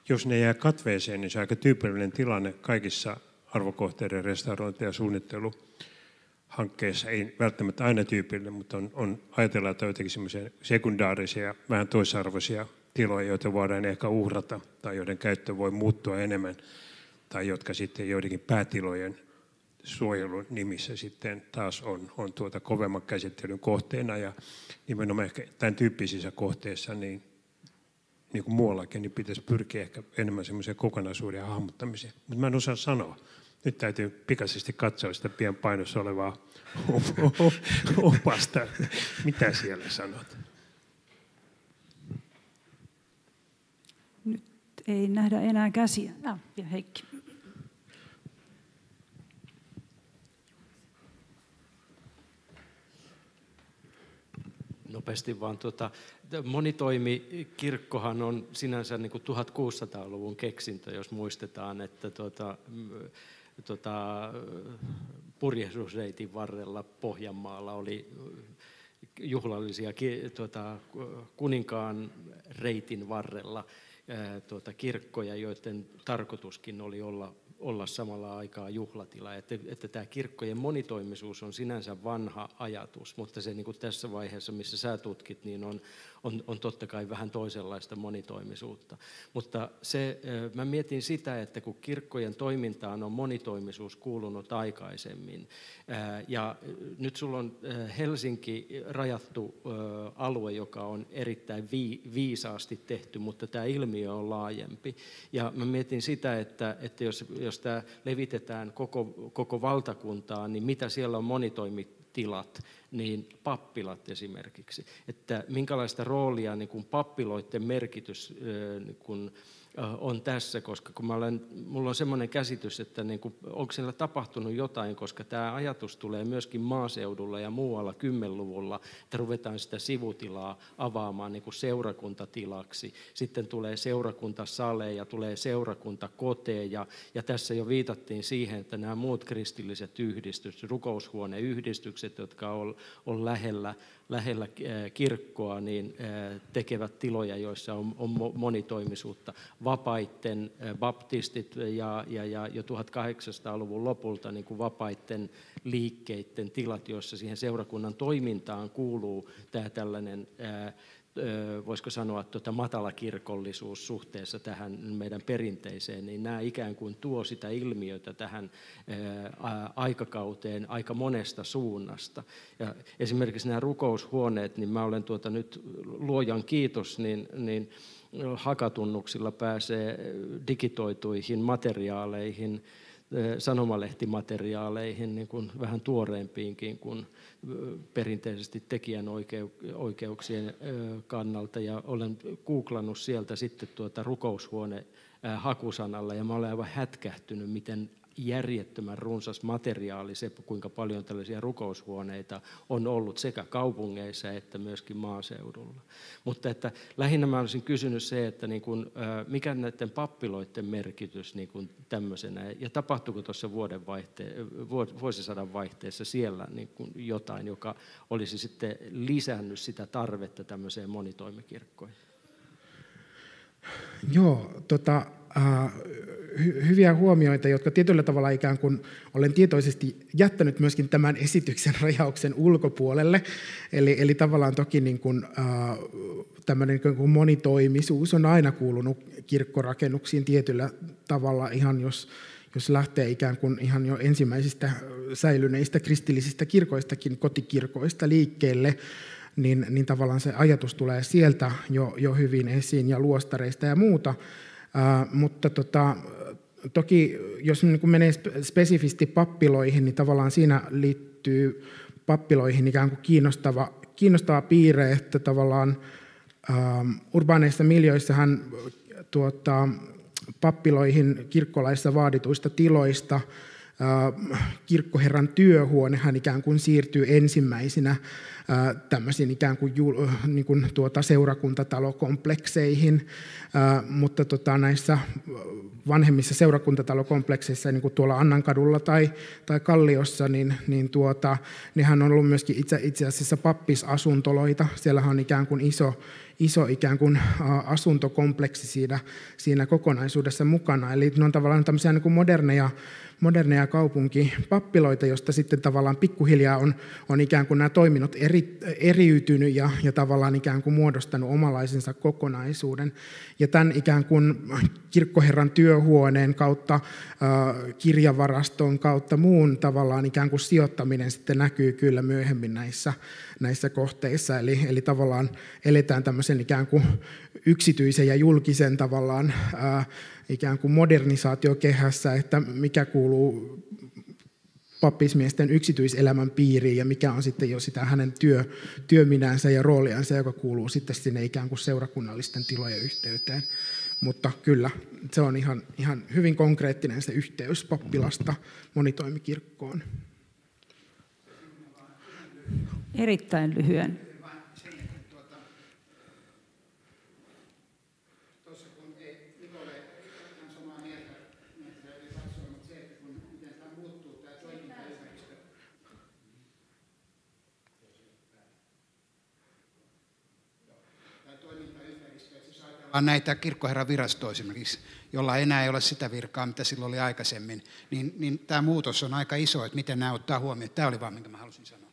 Jos ne jää katveeseen, niin se on aika tyypillinen tilanne kaikissa arvokohteiden restaurointi- ja suunnitteluhankkeissa. Ei välttämättä aina tyypillinen, mutta on, on ajatellaan, että on jotenkin sekundaarisia, vähän toisarvoisia tiloja, joita voidaan ehkä uhrata tai joiden käyttö voi muuttua enemmän tai jotka sitten joidenkin päätilojen suojelun nimissä sitten taas on, on tuota kovemman käsittelyn kohteena ja nimenomaan ehkä tämän tyyppisissä kohteissa niin, niin kuin muuallakin, niin pitäisi pyrkiä ehkä enemmän semmoiseen kokonaisuuden hahmottamiseen. Mutta mä en osaa sanoa. Nyt täytyy pikaisesti katsoa sitä pian painossa olevaa opasta. Mitä siellä sanot? Nyt ei nähdä enää käsiä. Ja Heikki. Nopeasti, vaan tuota, monitoimikirkkohan on sinänsä niin kuin 1600-luvun keksintö, jos muistetaan, että tuota, tuota, purjehdusreitin varrella Pohjanmaalla oli juhlallisia tuota, kuninkaan reitin varrella tuota, kirkkoja, joiden tarkoituskin oli olla olla samalla aikaa juhlatila. Että, että tämä kirkkojen monitoimisuus on sinänsä vanha ajatus, mutta se niin kuin tässä vaiheessa, missä sä tutkit, niin on, on, on totta kai vähän toisenlaista monitoimisuutta. Mutta se, mä mietin sitä, että kun kirkkojen toimintaan on monitoimisuus kuulunut aikaisemmin, ja nyt sulla on Helsinki rajattu alue, joka on erittäin viisaasti tehty, mutta tämä ilmiö on laajempi. Ja mä mietin sitä, että, että jos, jos tämä levitetään koko, koko valtakuntaan, niin mitä siellä on monitoimi tilat, niin pappilat esimerkiksi. Että minkälaista roolia niin kuin pappiloiden merkitys niin kuin on tässä, koska kun mä olen, mulla on semmoinen käsitys, että niin kuin, onko siellä tapahtunut jotain, koska tämä ajatus tulee myöskin maaseudulla ja muualla kymmenluvulla, että ruvetaan sitä sivutilaa avaamaan niin kuin seurakuntatilaksi. Sitten tulee seurakuntasaleja, tulee seurakuntakoteja, ja tässä jo viitattiin siihen, että nämä muut kristilliset yhdistykset, rukoushuoneyhdistykset, jotka on, on lähellä, lähellä kirkkoa, niin tekevät tiloja, joissa on, on monitoimisuutta. Vapaitten baptistit ja, ja, ja jo 1800-luvun lopulta niin kuin vapaitten liikkeiden tilat, joissa siihen seurakunnan toimintaan kuuluu tämä tällainen voisiko sanoa, tuota matalakirkollisuus suhteessa tähän meidän perinteiseen, niin nämä ikään kuin tuo sitä ilmiötä tähän aikakauteen aika monesta suunnasta. Ja esimerkiksi nämä rukoushuoneet, niin mä olen tuota nyt luojan kiitos, niin, niin hakatunnuksilla pääsee digitoituihin materiaaleihin, sanomalehtimateriaaleihin niin kuin vähän tuoreempiinkin kuin perinteisesti tekijänoikeuksien kannalta. Ja olen googlannut sieltä sitten tuota rukoushuone hakusanalla ja mä olen aivan hätkähtynyt, miten järjettömän runsas materiaali, se kuinka paljon tällaisia rukoushuoneita on ollut sekä kaupungeissa että myöskin maaseudulla. Mutta että lähinnä mä olisin kysynyt se, että niin kuin, mikä näiden pappiloiden merkitys niin kuin tämmöisenä, ja tapahtuuko tuossa vuoden vaihte- vuosisadan vaihteessa siellä niin kuin jotain, joka olisi sitten lisännyt sitä tarvetta tämmöiseen monitoimikirkkoihin? Joo, tota, äh, hy- hyviä huomioita, jotka tietyllä tavalla ikään kuin olen tietoisesti jättänyt myöskin tämän esityksen rajauksen ulkopuolelle. Eli, eli tavallaan toki niin kuin, äh, tämmöinen niin kuin monitoimisuus on aina kuulunut kirkkorakennuksiin tietyllä tavalla, ihan jos, jos lähtee ikään kuin ihan jo ensimmäisistä säilyneistä kristillisistä kirkoistakin, kotikirkoista liikkeelle, niin, niin tavallaan se ajatus tulee sieltä jo, jo hyvin esiin ja luostareista ja muuta. Uh, mutta tota, toki jos niin kuin menee spesifisti pappiloihin, niin tavallaan siinä liittyy pappiloihin ikään kuin kiinnostava, kiinnostava piirre, että tavallaan uh, urbaaneissa miljöissähän tuota, pappiloihin kirkkolaissa vaadituista tiloista kirkkoherran työhuone hän ikään kuin siirtyy ensimmäisenä tämmöisiin ikään kuin, niin kuin tuota seurakuntatalokompleksseihin, mutta tota, näissä vanhemmissa seurakuntatalokomplekseissa, niin kuin tuolla Annankadulla tai, tai Kalliossa, niin, niin tuota, nehän on ollut myöskin itse, itse asiassa pappisasuntoloita. Siellähän on ikään kuin iso, iso ikään kuin asuntokompleksi siinä, siinä kokonaisuudessa mukana. Eli ne on tavallaan tämmöisiä niin kuin moderneja moderneja kaupunkipappiloita, josta sitten tavallaan pikkuhiljaa on, on ikään kuin nämä toiminnot eri, eriytynyt ja, ja tavallaan ikään kuin muodostanut omalaisensa kokonaisuuden. Ja tämän ikään kuin kirkkoherran työhuoneen kautta, kirjavaraston kautta muun tavallaan ikään kuin sijoittaminen sitten näkyy kyllä myöhemmin näissä, näissä kohteissa. Eli, eli tavallaan eletään tämmöisen ikään kuin yksityisen ja julkisen tavallaan ikään kuin modernisaatiokehässä, että mikä kuuluu pappismiesten yksityiselämän piiriin ja mikä on sitten jo sitä hänen työ, työminänsä ja rooliansa, joka kuuluu sitten sinne ikään kuin seurakunnallisten tilojen yhteyteen. Mutta kyllä, se on ihan, ihan hyvin konkreettinen se yhteys pappilasta monitoimikirkkoon. Erittäin lyhyen näitä kirkkoherran virastoja esimerkiksi, jolla enää ei ole sitä virkaa, mitä silloin oli aikaisemmin, niin, niin tämä muutos on aika iso, että miten nämä ottaa huomioon. Tämä oli vaan, minkä mä halusin sanoa.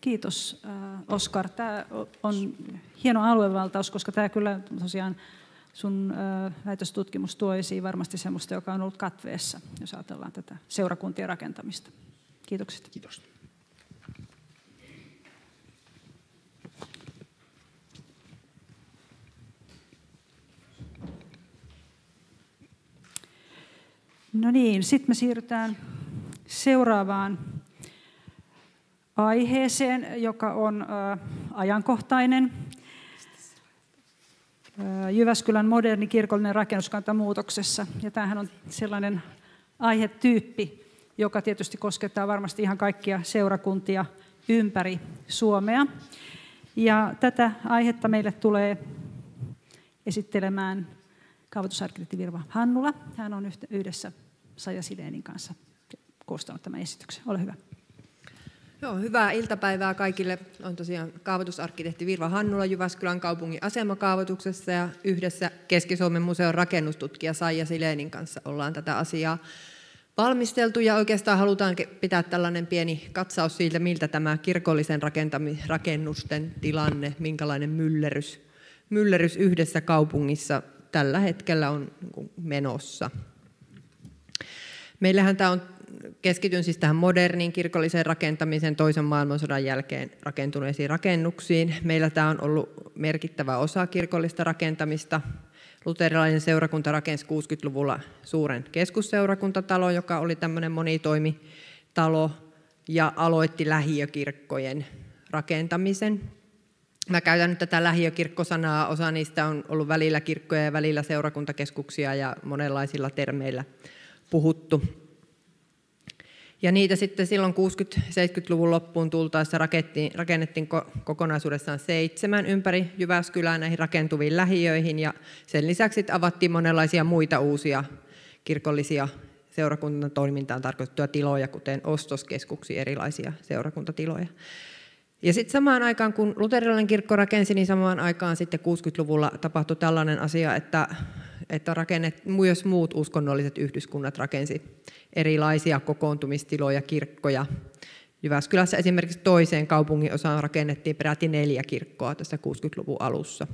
Kiitos Oskar. Tämä on hieno aluevaltaus, koska tämä kyllä tosiaan sun väitöstutkimus tuo esiin varmasti sellaista, joka on ollut katveessa, jos ajatellaan tätä seurakuntien rakentamista. Kiitokset. Kiitos. No niin, sitten me siirrytään seuraavaan aiheeseen, joka on ajankohtainen. Jyväskylän moderni kirkollinen rakennuskanta muutoksessa. Ja tämähän on sellainen aihetyyppi, joka tietysti koskettaa varmasti ihan kaikkia seurakuntia ympäri Suomea. Ja tätä aihetta meille tulee esittelemään kaavoitusarkkitehti Virva Hannula. Hän on yhdessä Saja Sileenin kanssa koostanut tämän esityksen. Ole hyvä. Joo, hyvää iltapäivää kaikille. On tosiaan kaavoitusarkkitehti Virva Hannula Jyväskylän kaupungin asemakaavoituksessa ja yhdessä Keski-Suomen museon rakennustutkija Saija Sileenin kanssa ollaan tätä asiaa valmisteltu ja oikeastaan halutaan pitää tällainen pieni katsaus siitä, miltä tämä kirkollisen rakennusten tilanne, minkälainen myllerys, myllerys yhdessä kaupungissa tällä hetkellä on niin menossa. Meillähän tämä on, keskityn siis tähän moderniin kirkolliseen rakentamiseen toisen maailmansodan jälkeen rakentuneisiin rakennuksiin. Meillä tämä on ollut merkittävä osa kirkollista rakentamista. Luterilainen seurakunta rakensi 60-luvulla suuren keskusseurakuntatalo, joka oli tämmöinen monitoimitalo, ja aloitti lähiökirkkojen rakentamisen. Mä käytän nyt tätä lähiökirkkosanaa, osa niistä on ollut välillä kirkkoja ja välillä seurakuntakeskuksia ja monenlaisilla termeillä puhuttu. Ja niitä sitten silloin 60-70-luvun loppuun tultaessa rakennettiin, kokonaisuudessaan seitsemän ympäri Jyväskylää näihin rakentuviin lähiöihin. Ja sen lisäksi avattiin monenlaisia muita uusia kirkollisia seurakunnan toimintaan tarkoitettuja tiloja, kuten ostoskeskuksia, erilaisia seurakuntatiloja. Ja sitten samaan aikaan, kun luterilainen kirkko rakensi, niin samaan aikaan sitten 60-luvulla tapahtui tällainen asia, että, että rakennet, myös muut uskonnolliset yhdyskunnat rakensi erilaisia kokoontumistiloja, kirkkoja. Jyväskylässä esimerkiksi toiseen kaupungin osaan rakennettiin peräti neljä kirkkoa tässä 60-luvun alussa.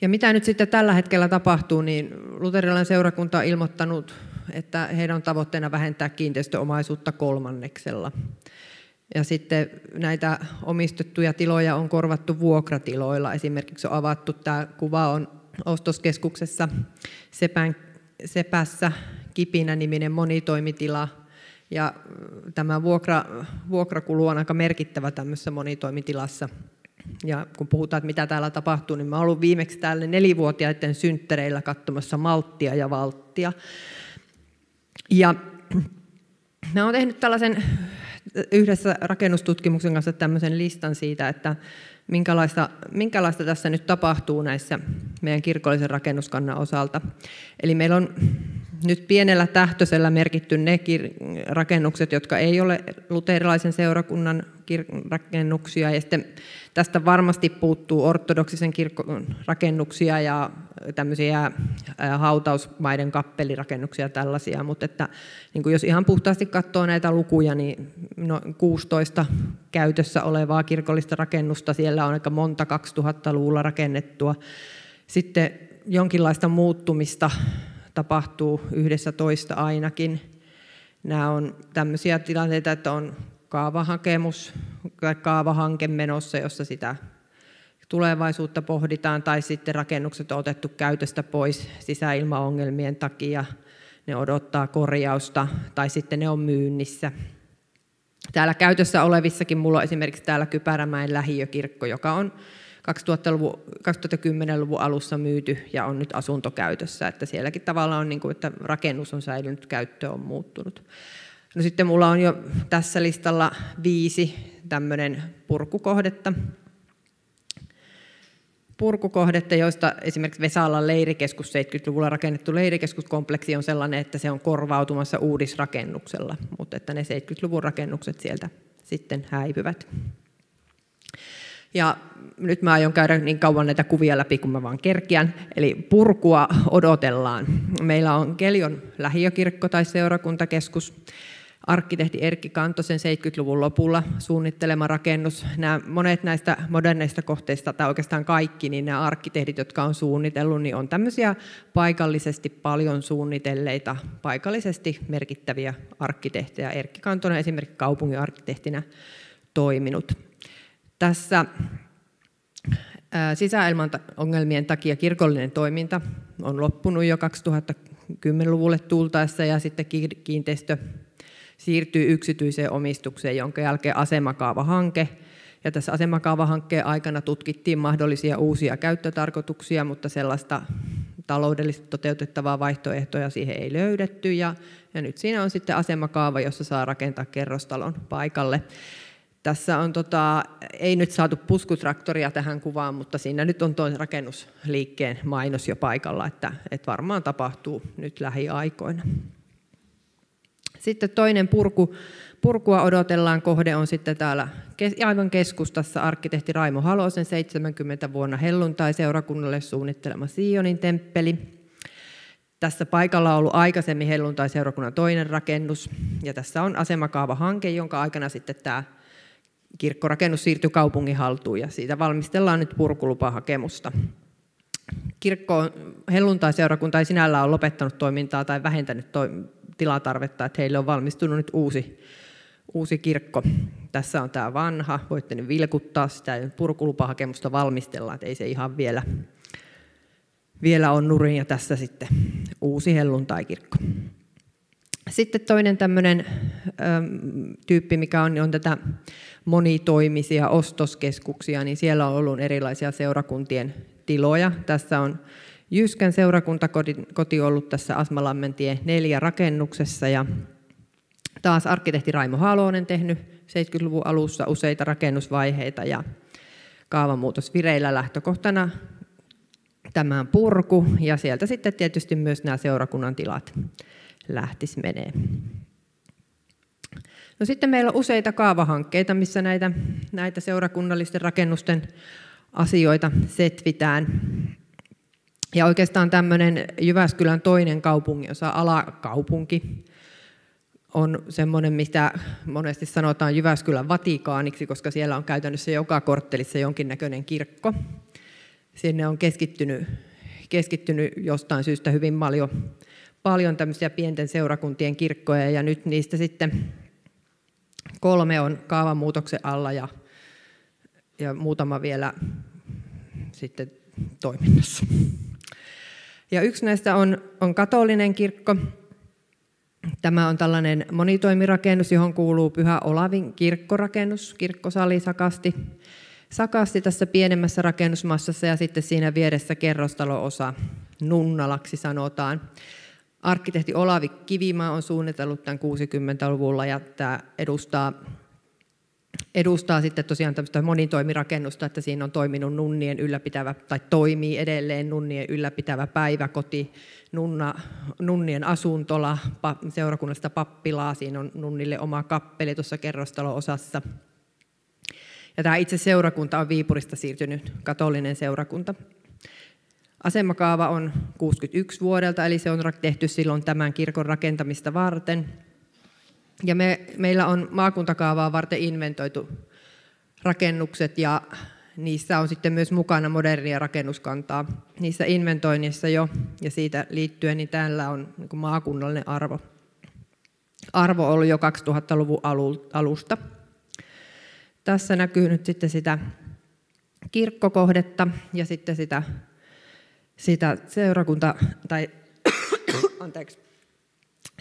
Ja mitä nyt sitten tällä hetkellä tapahtuu, niin luterilainen seurakunta on ilmoittanut, että heidän on tavoitteena vähentää kiinteistöomaisuutta kolmanneksella. Ja sitten näitä omistettuja tiloja on korvattu vuokratiloilla. Esimerkiksi on avattu, tämä kuva on ostoskeskuksessa Sepän, Sepässä Kipinä-niminen monitoimitila. Ja tämä vuokra, vuokrakulu on aika merkittävä tämmöisessä monitoimitilassa. Ja kun puhutaan, että mitä täällä tapahtuu, niin mä olen ollut viimeksi täällä nelivuotiaiden synttereillä katsomassa malttia ja valttia. Ja mä olen tehnyt tällaisen yhdessä rakennustutkimuksen kanssa tämmöisen listan siitä, että minkälaista, minkälaista tässä nyt tapahtuu näissä meidän kirkollisen rakennuskannan osalta. Eli meillä on nyt pienellä tähtöisellä merkitty ne rakennukset, jotka ei ole luterilaisen seurakunnan rakennuksia. Ja sitten tästä varmasti puuttuu ortodoksisen kirkon rakennuksia ja tämmöisiä hautausmaiden kappelirakennuksia tällaisia. Mutta että, niin kuin jos ihan puhtaasti katsoo näitä lukuja, niin no 16 käytössä olevaa kirkollista rakennusta, siellä on aika monta 2000-luvulla rakennettua. Sitten jonkinlaista muuttumista tapahtuu yhdessä toista ainakin. Nämä on tämmöisiä tilanteita, että on kaavahakemus tai kaavahanke menossa, jossa sitä tulevaisuutta pohditaan, tai sitten rakennukset on otettu käytöstä pois sisäilmaongelmien takia, ne odottaa korjausta, tai sitten ne on myynnissä. Täällä käytössä olevissakin mulla on esimerkiksi täällä Kypärämäen lähiökirkko, joka on 2000-luvun, 2010-luvun alussa myyty ja on nyt asuntokäytössä. Että sielläkin tavallaan on, niin kuin, että rakennus on säilynyt, käyttö on muuttunut. No sitten mulla on jo tässä listalla viisi tämmöinen purkukohdetta. Purkukohdetta, joista esimerkiksi Vesalan leirikeskus, 70-luvulla rakennettu leirikeskuskompleksi on sellainen, että se on korvautumassa uudisrakennuksella, mutta että ne 70-luvun rakennukset sieltä sitten häipyvät. Ja nyt mä aion käydä niin kauan näitä kuvia läpi, kun mä vaan kerkiän. Eli purkua odotellaan. Meillä on Kelion lähiökirkko tai seurakuntakeskus. Arkkitehti Erkki Kantosen 70-luvun lopulla suunnittelema rakennus. Nämä monet näistä moderneista kohteista, tai oikeastaan kaikki, niin nämä arkkitehdit, jotka on suunnitellut, niin on tämmöisiä paikallisesti paljon suunnitelleita, paikallisesti merkittäviä arkkitehtejä. Erkki Kantonen esimerkiksi kaupungin arkkitehtinä toiminut. Tässä sisäilman ongelmien takia kirkollinen toiminta on loppunut jo 2010-luvulle tultaessa ja sitten kiinteistö siirtyy yksityiseen omistukseen, jonka jälkeen asemakaavahanke Ja tässä asemakaavahankkeen aikana tutkittiin mahdollisia uusia käyttötarkoituksia, mutta sellaista taloudellisesti toteutettavaa vaihtoehtoja siihen ei löydetty. Ja, ja nyt siinä on sitten asemakaava, jossa saa rakentaa kerrostalon paikalle. Tässä on, tota, ei nyt saatu puskutraktoria tähän kuvaan, mutta siinä nyt on tuo rakennusliikkeen mainos jo paikalla, että, että varmaan tapahtuu nyt lähiaikoina. Sitten toinen purku, purkua odotellaan kohde on sitten täällä aivan keskustassa arkkitehti Raimo Halosen 70 vuonna helluntai-seurakunnalle suunnittelema Sionin temppeli. Tässä paikalla on ollut aikaisemmin helluntai-seurakunnan toinen rakennus, ja tässä on asemakaava-hanke, jonka aikana sitten tämä kirkkorakennus siirtyi kaupungin haltuun, ja siitä valmistellaan nyt purkulupahakemusta. Kirkko helluntai-seurakunta ei sinällään ole lopettanut toimintaa tai vähentänyt to- tilatarvetta, että heille on valmistunut nyt uusi, uusi kirkko. Tässä on tämä vanha, voitte nyt vilkuttaa sitä, purkulupahakemusta valmistellaan, että ei se ihan vielä, vielä on nurin, ja tässä sitten uusi helluntai-kirkko. Sitten toinen tämmöinen tyyppi, mikä on, on tätä monitoimisia ostoskeskuksia, niin siellä on ollut erilaisia seurakuntien tiloja. Tässä on Jyskän seurakuntakoti ollut tässä Asmalammentie neljä rakennuksessa ja taas arkkitehti Raimo Halonen tehnyt 70-luvun alussa useita rakennusvaiheita ja kaavamuutos vireillä lähtökohtana tämän purku ja sieltä sitten tietysti myös nämä seurakunnan tilat lähtisi menee. No sitten meillä on useita kaavahankkeita, missä näitä, näitä seurakunnallisten rakennusten asioita setvitään. Ja oikeastaan tämmöinen Jyväskylän toinen kaupunginosa, alakaupunki, on semmoinen, mitä monesti sanotaan Jyväskylän Vatikaaniksi, koska siellä on käytännössä joka korttelissa jonkinnäköinen kirkko. Sinne on keskittynyt, keskittynyt jostain syystä hyvin paljon, paljon tämmöisiä pienten seurakuntien kirkkoja, ja nyt niistä sitten kolme on kaavamuutoksen alla ja, ja muutama vielä sitten toiminnassa. Ja yksi näistä on, on katolinen kirkko. Tämä on tällainen monitoimirakennus, johon kuuluu Pyhä Olavin kirkkorakennus, kirkkosali Sakasti. Sakasti tässä pienemmässä rakennusmassassa ja sitten siinä vieressä kerrostalo-osa, Nunnalaksi sanotaan. Arkkitehti Olavi Kivimaa on suunnitellut tämän 60-luvulla ja tämä edustaa edustaa sitten tosiaan tämmöistä monitoimirakennusta, että siinä on toiminut nunnien ylläpitävä, tai toimii edelleen nunnien ylläpitävä päiväkoti, nunna, nunnien asuntola, pa, seurakunnallista pappilaa, siinä on nunnille oma kappeli tuossa kerrostalo-osassa. Ja tämä itse seurakunta on Viipurista siirtynyt katolinen seurakunta. Asemakaava on 61 vuodelta, eli se on tehty silloin tämän kirkon rakentamista varten – ja me, meillä on maakuntakaavaa varten inventoitu rakennukset ja niissä on sitten myös mukana modernia rakennuskantaa. Niissä inventoinnissa jo ja siitä liittyen, niin täällä on niin maakunnallinen arvo. Arvo ollut jo 2000-luvun alusta. Tässä näkyy nyt sitten sitä kirkkokohdetta ja sitten sitä, sitä seurakunta, tai anteeksi,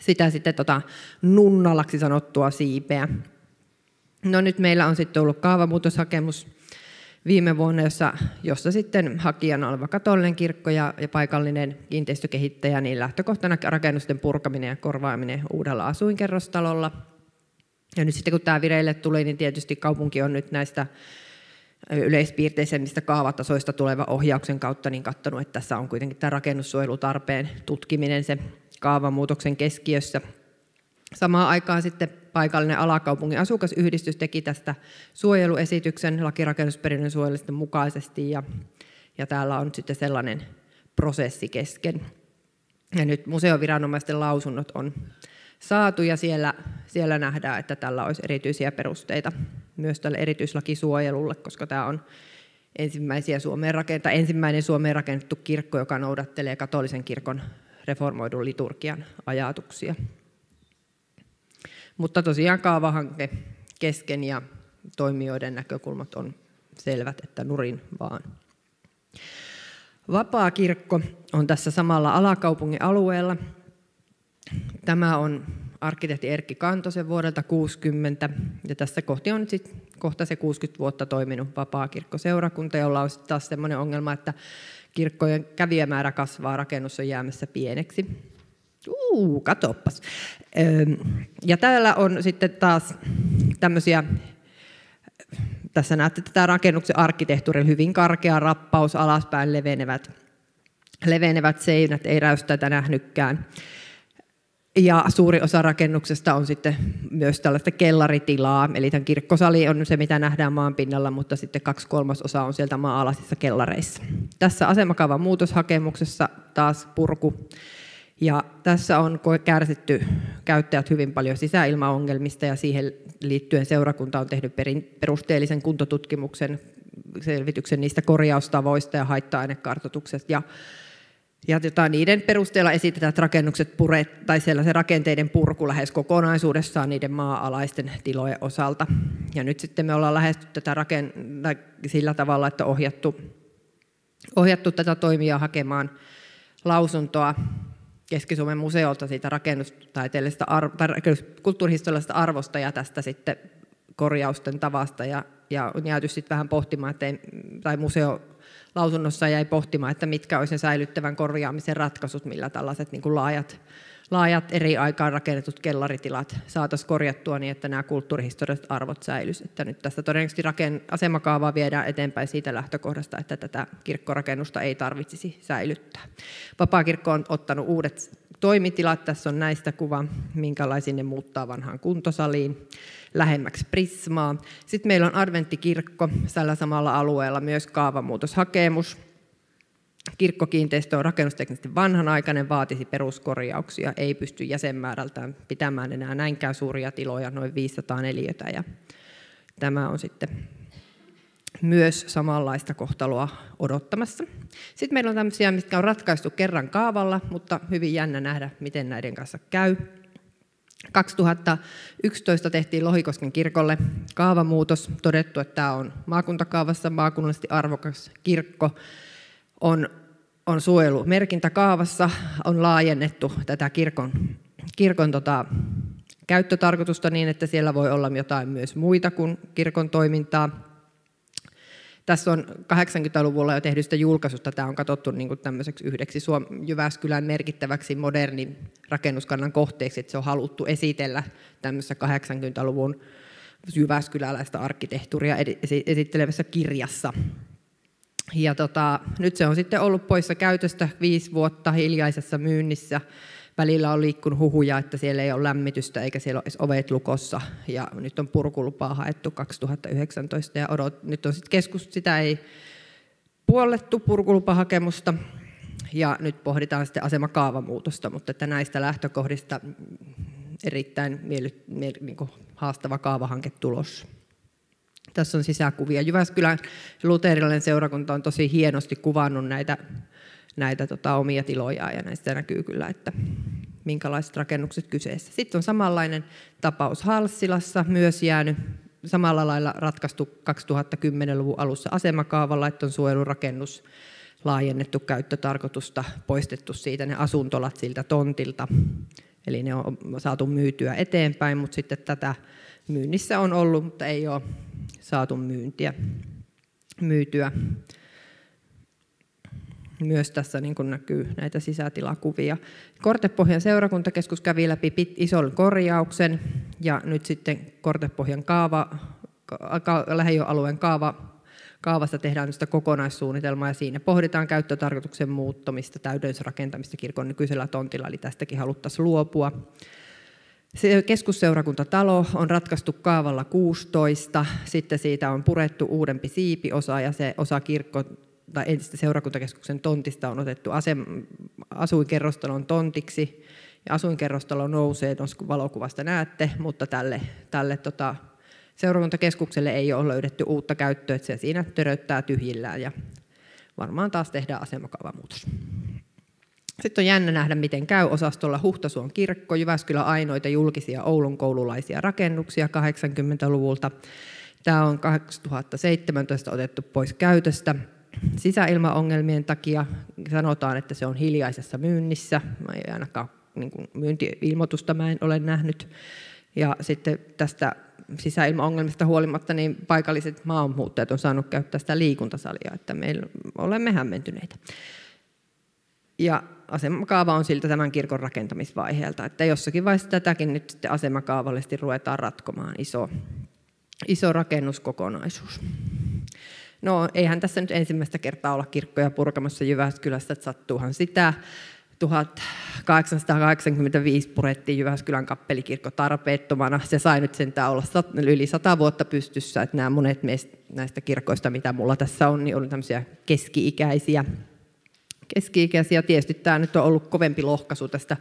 sitä sitten tota nunnalaksi sanottua siipeä. No nyt meillä on sitten ollut kaavamuutoshakemus viime vuonna, jossa, jossa sitten hakijana oleva katolinen kirkko ja, ja paikallinen kiinteistökehittäjä, niin lähtökohtana rakennusten purkaminen ja korvaaminen uudella asuinkerrostalolla. Ja nyt sitten kun tämä vireille tuli, niin tietysti kaupunki on nyt näistä yleispiirteisemmistä kaavatasoista tulevan ohjauksen kautta niin katsonut, että tässä on kuitenkin tämä rakennussuojelutarpeen tutkiminen se kaavamuutoksen keskiössä. Samaan aikaan sitten paikallinen alakaupungin asukasyhdistys teki tästä suojeluesityksen lakirakennusperinnön suojelusten mukaisesti ja, ja täällä on sitten sellainen prosessi kesken. Ja nyt museoviranomaisten lausunnot on saatu ja siellä, siellä nähdään, että tällä olisi erityisiä perusteita myös tälle erityislakisuojelulle, koska tämä on ensimmäisiä Suomeen ensimmäinen Suomeen rakennettu kirkko, joka noudattelee katolisen kirkon reformoidun liturgian ajatuksia. Mutta tosiaan kaavahanke kesken ja toimijoiden näkökulmat on selvät, että nurin vaan. Vapaa kirkko on tässä samalla alakaupungin alueella. Tämä on arkkitehti Erkki Kantosen vuodelta 60. Ja tässä kohti on nyt sit kohta se 60 vuotta toiminut vapaa-kirkkoseurakunta, jolla on taas sellainen ongelma, että kirkkojen kävijämäärä kasvaa, rakennus on jäämässä pieneksi. Uu, katoppas. Ja täällä on sitten taas tämmöisiä, tässä näette tätä rakennuksen arkkitehtuurin hyvin karkea rappaus, alaspäin levenevät, levenevät seinät, ei räystäitä nähnytkään. Ja suuri osa rakennuksesta on sitten myös tällaista kellaritilaa, eli tämän kirkkosali on se, mitä nähdään maan pinnalla, mutta sitten kaksi kolmasosaa on sieltä maa-alaisissa kellareissa. Tässä asemakaavan muutoshakemuksessa taas purku. Ja tässä on kärsitty käyttäjät hyvin paljon sisäilmaongelmista ja siihen liittyen seurakunta on tehnyt perusteellisen kuntotutkimuksen, selvityksen niistä korjaustavoista ja haitta-ainekartoituksesta. Ja ja tota, niiden perusteella esitetään, että rakennukset puret, tai sellaisen rakenteiden purku lähes kokonaisuudessaan niiden maa-alaisten tilojen osalta. Ja nyt sitten me ollaan lähestytty tätä raken, sillä tavalla, että ohjattu, ohjattu tätä toimijaa hakemaan lausuntoa Keski-Suomen museolta siitä rakennustaiteellisesta arvo, kulttuurihistoriallisesta arvosta ja tästä sitten korjausten tavasta. Ja, ja on jääty sitten vähän pohtimaan, että ei, tai museo lausunnossa jäi pohtimaan, että mitkä olisi säilyttävän korjaamisen ratkaisut, millä tällaiset niin kuin laajat, laajat eri aikaan rakennetut kellaritilat saataisiin korjattua niin, että nämä kulttuurihistorialliset arvot säilyisivät. Että nyt tästä todennäköisesti raken, asemakaavaa viedään eteenpäin siitä lähtökohdasta, että tätä kirkkorakennusta ei tarvitsisi säilyttää. Vapaakirkko on ottanut uudet toimitilat. Tässä on näistä kuva, minkälaisia ne muuttaa vanhaan kuntosaliin lähemmäksi Prismaa. Sitten meillä on adventtikirkko tällä samalla alueella, myös kaavamuutoshakemus. Kirkkokiinteistö on rakennusteknisesti vanhanaikainen, vaatisi peruskorjauksia, ei pysty jäsenmäärältään pitämään enää näinkään suuria tiloja, noin 500 neliötä. Ja tämä on sitten myös samanlaista kohtaloa odottamassa. Sitten meillä on tämmöisiä, mitkä on ratkaistu kerran kaavalla, mutta hyvin jännä nähdä, miten näiden kanssa käy. 2011 tehtiin Lohikosken kirkolle kaavamuutos, todettu, että tämä on maakuntakaavassa maakunnallisesti arvokas kirkko, on, on suojelumerkintäkaavassa, on laajennettu tätä kirkon, kirkon tota, käyttötarkoitusta niin, että siellä voi olla jotain myös muita kuin kirkon toimintaa. Tässä on 80-luvulla jo tehdystä julkaisusta, tämä on katsottu niin kuin tämmöiseksi yhdeksi Suom- Jyväskylän merkittäväksi modernin rakennuskannan kohteeksi, että se on haluttu esitellä tämmöisessä 80-luvun jyväskyläläistä arkkitehtuuria esittelevässä kirjassa. Ja tota, nyt se on sitten ollut poissa käytöstä viisi vuotta hiljaisessa myynnissä välillä on liikkunut huhuja, että siellä ei ole lämmitystä eikä siellä ole edes ovet lukossa. Ja nyt on purkulupaa haettu 2019 ja odot, nyt on sitten keskus, sitä ei puollettu purkulupahakemusta ja nyt pohditaan sitten asemakaavamuutosta, mutta että näistä lähtökohdista erittäin miely, miely, niin haastava kaavahanke tulossa. Tässä on sisäkuvia. Jyväskylän luterilainen seurakunta on tosi hienosti kuvannut näitä näitä tota, omia tiloja ja näistä näkyy kyllä, että minkälaiset rakennukset kyseessä. Sitten on samanlainen tapaus Halssilassa, myös jäänyt samalla lailla ratkaistu 2010-luvun alussa asemakaavalla, että on suojelurakennus laajennettu käyttötarkoitusta, poistettu siitä ne asuntolat siltä tontilta. Eli ne on saatu myytyä eteenpäin, mutta sitten tätä myynnissä on ollut, mutta ei ole saatu myyntiä, myytyä myös tässä niin kuin näkyy näitä sisätilakuvia. Kortepohjan seurakuntakeskus kävi läpi ison korjauksen ja nyt sitten Kortepohjan kaava, ka, lähiöalueen kaava, kaavassa tehdään sitä kokonaissuunnitelmaa ja siinä pohditaan käyttötarkoituksen muuttamista, täydennysrakentamista kirkon nykyisellä tontilla, eli tästäkin haluttaisiin luopua. Se keskusseurakuntatalo on ratkaistu kaavalla 16, sitten siitä on purettu uudempi siipiosa ja se osa kirkko tai entistä seurakuntakeskuksen tontista on otettu asem, asuinkerrostalon tontiksi. Ja asuinkerrostalo nousee, tuossa valokuvasta näette, mutta tälle, tälle tota, seurakuntakeskukselle ei ole löydetty uutta käyttöä, että se siinä töröttää tyhjillään ja varmaan taas tehdään asemakaavamuutos. Sitten on jännä nähdä, miten käy osastolla Huhtasuon kirkko, Jyväskylän ainoita julkisia Oulun koululaisia rakennuksia 80-luvulta. Tämä on 2017 otettu pois käytöstä sisäilmaongelmien takia sanotaan, että se on hiljaisessa myynnissä. Ei ainakaan niin kuin myynti-ilmoitusta mä en ole nähnyt. Ja sitten tästä sisäilmaongelmista huolimatta, niin paikalliset maahanmuuttajat on saanut käyttää sitä liikuntasalia, että me olemme hämmentyneitä. Ja asemakaava on siltä tämän kirkon rakentamisvaiheelta, että jossakin vaiheessa tätäkin nyt sitten asemakaavallisesti ruvetaan ratkomaan iso, iso rakennuskokonaisuus. No eihän tässä nyt ensimmäistä kertaa olla kirkkoja purkamassa Jyväskylässä, että sattuuhan sitä. 1885 purettiin Jyväskylän kappelikirkko tarpeettomana. Se sai nyt sentään olla yli sata vuotta pystyssä. Että nämä monet näistä kirkoista, mitä mulla tässä on, niin on tämmöisiä keski-ikäisiä. Keski-ikäisiä. Tietysti tämä nyt on ollut kovempi lohkaisu tästä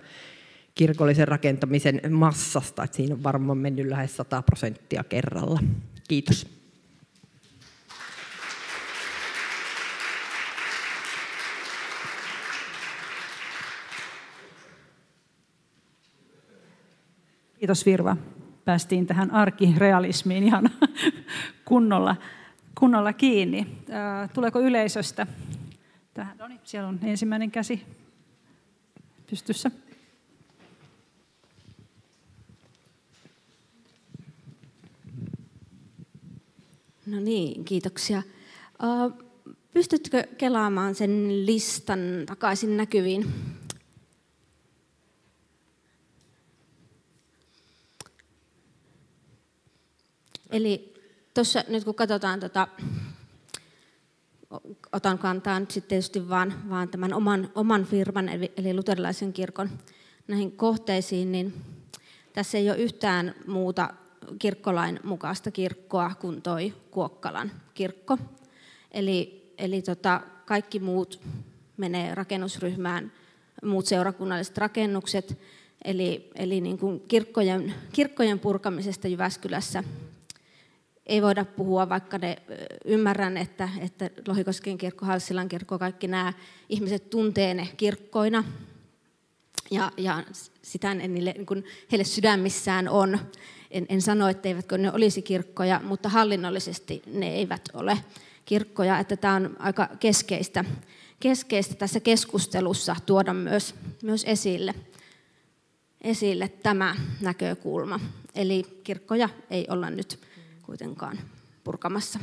kirkollisen rakentamisen massasta, että siinä on varmaan mennyt lähes 100 prosenttia kerralla. Kiitos. Kiitos Virva. Päästiin tähän arkirealismiin ihan kunnolla, kunnolla kiinni. Tuleeko yleisöstä? Tähän, no niin, siellä on ensimmäinen käsi pystyssä. No niin, kiitoksia. Pystytkö kelaamaan sen listan takaisin näkyviin? Eli tuossa nyt kun katsotaan, tota, otan kantaa nyt sitten tietysti vaan, vaan tämän oman, oman firman, eli, eli luterilaisen kirkon näihin kohteisiin, niin tässä ei ole yhtään muuta kirkkolain mukaista kirkkoa kuin toi Kuokkalan kirkko. Eli, eli tota, kaikki muut menee rakennusryhmään, muut seurakunnalliset rakennukset, eli, eli niin kuin kirkkojen, kirkkojen purkamisesta Jyväskylässä ei voida puhua, vaikka ne ymmärrän, että, että Lohikosken kirkko, Halsilan kirkko, kaikki nämä ihmiset tuntee ne kirkkoina. Ja, ja sitä niille, niin kuin heille sydämissään on. En, en sano, etteivätkö ne olisi kirkkoja, mutta hallinnollisesti ne eivät ole kirkkoja. Että tämä on aika keskeistä, keskeistä tässä keskustelussa tuoda myös, myös esille, esille tämä näkökulma. Eli kirkkoja ei olla nyt kuitenkaan purkamassa.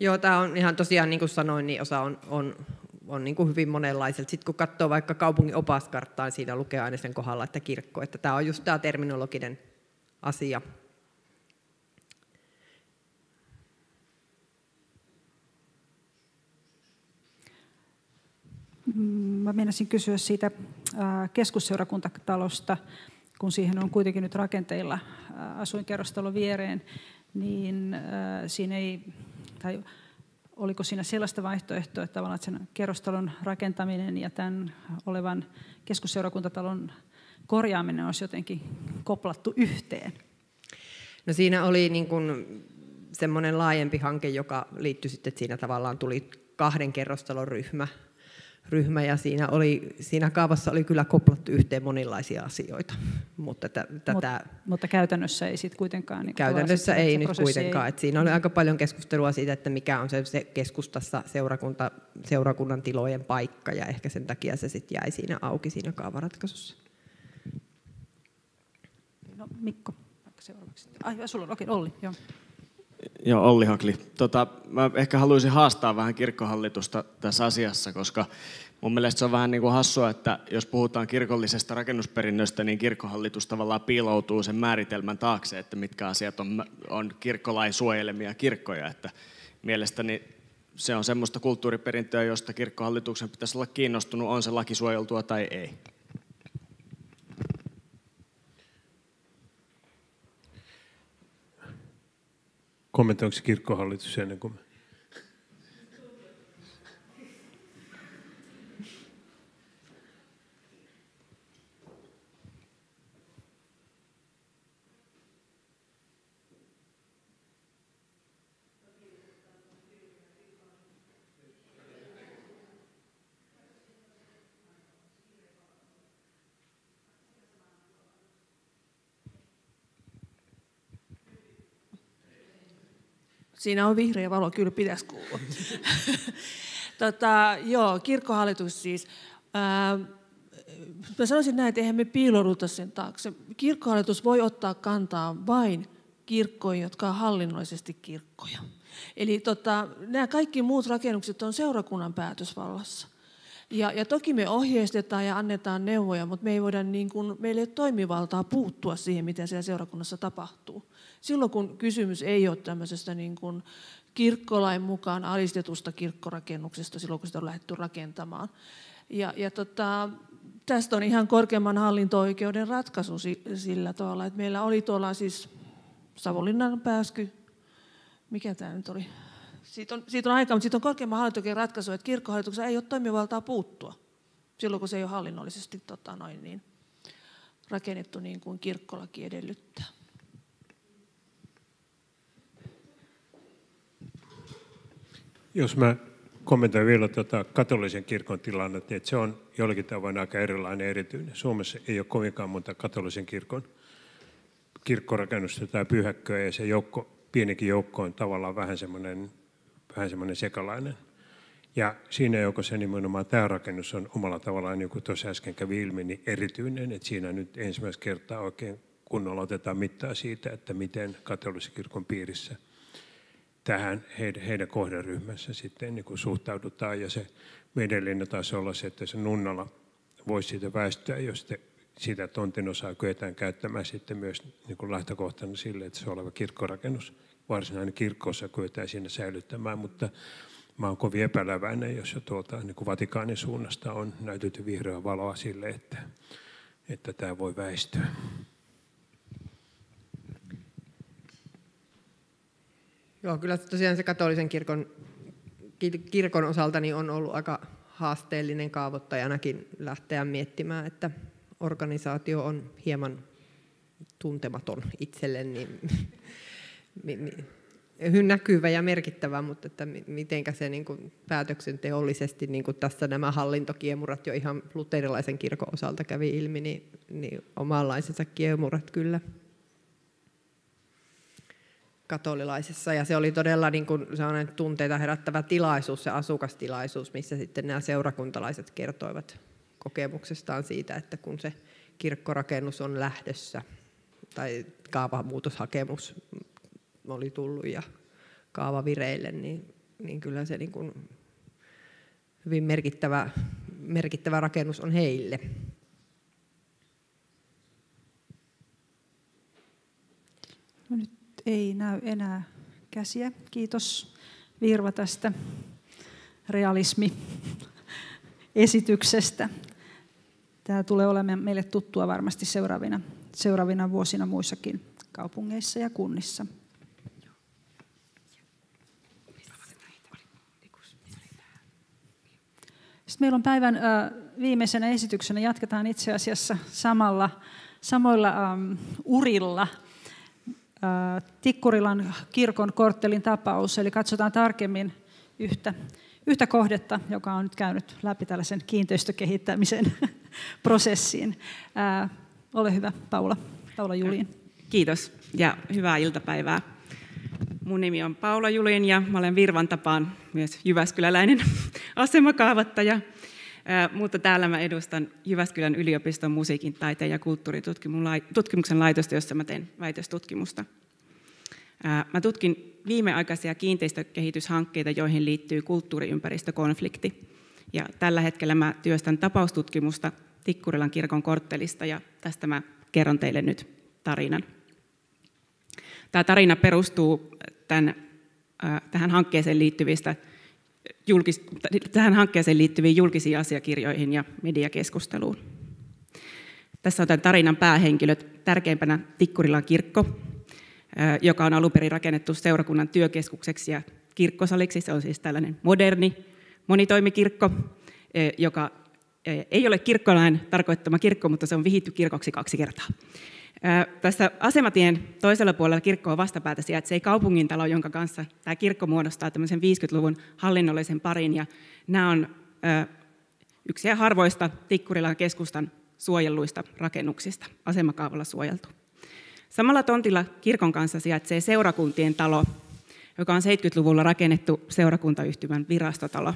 Joo, tämä on ihan tosiaan, niin kuin sanoin, niin osa on, on, on niin kuin hyvin monenlaiselta. Sitten kun katsoo vaikka kaupungin opaskarttaa, niin siinä lukee aina sen kohdalla, että kirkko. Että tämä on just tämä terminologinen asia. Mm, mä menisin kysyä siitä keskusseurakuntatalosta kun siihen on kuitenkin nyt rakenteilla asuinkerrostalo viereen, niin siinä ei, tai oliko siinä sellaista vaihtoehtoa, että tavallaan sen kerrostalon rakentaminen ja tämän olevan keskusseurakuntatalon korjaaminen olisi jotenkin koplattu yhteen? No siinä oli niin kuin semmoinen laajempi hanke, joka liittyi sitten, että siinä tavallaan tuli kahden kerrostalon ryhmä, ryhmä ja siinä, oli, siinä kaavassa oli kyllä koplattu yhteen monenlaisia asioita. Mutta, t- tätä, Mut, mutta käytännössä ei sitten kuitenkaan. Niin käytännössä ei nyt kuitenkaan. Ei... Et siinä oli aika paljon keskustelua siitä, että mikä on se, se keskustassa seurakunta, seurakunnan tilojen paikka ja ehkä sen takia se sitten jäi siinä auki siinä kaavaratkaisussa. No, Mikko, seuraavaksi. Ai, sulla on, okei, Olli, joo. Joo, Olli Hakli. Tota, mä ehkä haluaisin haastaa vähän kirkkohallitusta tässä asiassa, koska mun mielestä se on vähän niin kuin hassua, että jos puhutaan kirkollisesta rakennusperinnöstä, niin kirkkohallitus tavallaan piiloutuu sen määritelmän taakse, että mitkä asiat on, on kirkkolain suojelemia kirkkoja. Että mielestäni se on semmoista kulttuuriperintöä, josta kirkkohallituksen pitäisi olla kiinnostunut, on se laki suojeltua tai ei. Kommentoinko kirkkohallitus ennen kuin Siinä on vihreä valo, kyllä pitäisi kuulua. Tota, joo, kirkkohallitus siis. Ää, mä sanoisin näin, että eihän me piilouduta sen taakse. Kirkkohallitus voi ottaa kantaa vain kirkkoihin, jotka ovat hallinnollisesti kirkkoja. Eli tota, nämä kaikki muut rakennukset on seurakunnan päätösvallassa. Ja, ja toki me ohjeistetaan ja annetaan neuvoja, mutta me ei voida niin kuin, meillä ei ole toimivaltaa puuttua siihen, miten siellä seurakunnassa tapahtuu. Silloin kun kysymys ei ole tämmöisestä niin kuin kirkkolain mukaan alistetusta kirkkorakennuksesta silloin, kun sitä on lähdetty rakentamaan. Ja, ja tota, tästä on ihan korkeimman hallinto-oikeuden ratkaisu sillä tavalla, että meillä oli tuolla siis Savonlinnan pääsky, mikä tämä nyt oli, siitä on, siitä on aika, mutta siitä on korkeimman hallinto ratkaisu, että kirkkohallituksessa ei ole toimivaltaa puuttua silloin, kun se ei ole hallinnollisesti tota, noin, niin, rakennettu niin kuin kirkkolaki edellyttää. Jos mä kommentoin vielä tuota katolisen kirkon tilannetta, että se on jollakin tavoin aika erilainen erityinen. Suomessa ei ole kovinkaan monta katolisen kirkon kirkkorakennusta tai pyhäkköä, ja se joukko, pienikin joukko on tavallaan vähän semmoinen, vähän semmoinen sekalainen. Ja siinä joukossa nimenomaan tämä rakennus on omalla tavallaan, niin kuin tuossa äsken kävi ilmi, niin erityinen, että siinä nyt ensimmäistä kertaa oikein kunnolla otetaan mittaa siitä, että miten katolisen kirkon piirissä – tähän heidän, heidän kohderyhmässä sitten niin kuin suhtaudutaan. Ja se medellinen taas olla se, että se nunnalla voisi siitä väistyä, jos te sitä tontin osaa kyetään käyttämään sitten myös niin kuin lähtökohtana sille, että se oleva kirkkorakennus, varsinainen kirkkossa kyetään säilyttämään, mutta mä oon kovin epäläväinen, jos jo tuolta niin kuin Vatikaanin suunnasta on näytetty vihreää valoa sille, että, että tämä voi väistyä. Joo, kyllä tosiaan se katolisen kirkon, kirkon osalta niin on ollut aika haasteellinen kaavoittajanakin lähteä miettimään, että organisaatio on hieman tuntematon itselle, niin hyvin näkyvä ja merkittävä, mutta että miten se niin kuin päätöksenteollisesti, niin kuin tässä nämä hallintokiemurat jo ihan luterilaisen kirkon osalta kävi ilmi, niin, niin omanlaisensa kiemurat kyllä katolilaisessa. Ja se oli todella niin kuin sellainen tunteita herättävä tilaisuus, se asukastilaisuus, missä sitten nämä seurakuntalaiset kertoivat kokemuksestaan siitä, että kun se kirkkorakennus on lähdössä tai kaavamuutoshakemus oli tullut ja kaava vireille, niin, niin kyllä se niin kuin hyvin merkittävä, merkittävä rakennus on heille. No nyt ei näy enää käsiä. Kiitos Virva tästä realismi-esityksestä. Tämä tulee olemaan meille tuttua varmasti seuraavina, seuraavina vuosina muissakin kaupungeissa ja kunnissa. Sitten meillä on päivän viimeisenä esityksenä, jatketaan itse asiassa samalla, samoilla urilla – Tikkurilan kirkon korttelin tapaus, eli katsotaan tarkemmin yhtä, yhtä kohdetta, joka on nyt käynyt läpi tällaisen kiinteistökehittämisen prosessiin. Ole hyvä, Paula. Paula Julin. Kiitos ja hyvää iltapäivää. Mun nimi on Paula Julin ja mä olen Virvan tapaan myös Jyväskyläläinen asemakaavattaja. mutta täällä mä edustan Jyväskylän yliopiston musiikin, taiteen ja kulttuuritutkimuksen laitosta, jossa mä teen väitöstutkimusta. Mä tutkin viimeaikaisia kiinteistökehityshankkeita, joihin liittyy kulttuuriympäristökonflikti. Ja tällä hetkellä mä työstän tapaustutkimusta Tikkurilan kirkon korttelista ja tästä mä kerron teille nyt tarinan. Tämä tarina perustuu tämän, tähän hankkeeseen liittyvistä julkis, tähän hankkeeseen liittyviin julkisiin asiakirjoihin ja mediakeskusteluun. Tässä on tämän tarinan päähenkilöt, tärkeimpänä Tikkurilan kirkko, joka on alun perin rakennettu seurakunnan työkeskukseksi ja kirkkosaliksi. Se on siis tällainen moderni monitoimikirkko, joka ei ole kirkkolain tarkoittama kirkko, mutta se on vihitty kirkoksi kaksi kertaa. Tässä asematien toisella puolella kirkkoa vastapäätä sijaitsee kaupungintalo, jonka kanssa tämä kirkko muodostaa tämmöisen 50-luvun hallinnollisen parin. Ja nämä on yksi harvoista Tikkurilan keskustan suojelluista rakennuksista, asemakaavalla suojeltu. Samalla tontilla kirkon kanssa sijaitsee seurakuntien talo, joka on 70-luvulla rakennettu seurakuntayhtymän virastotalo.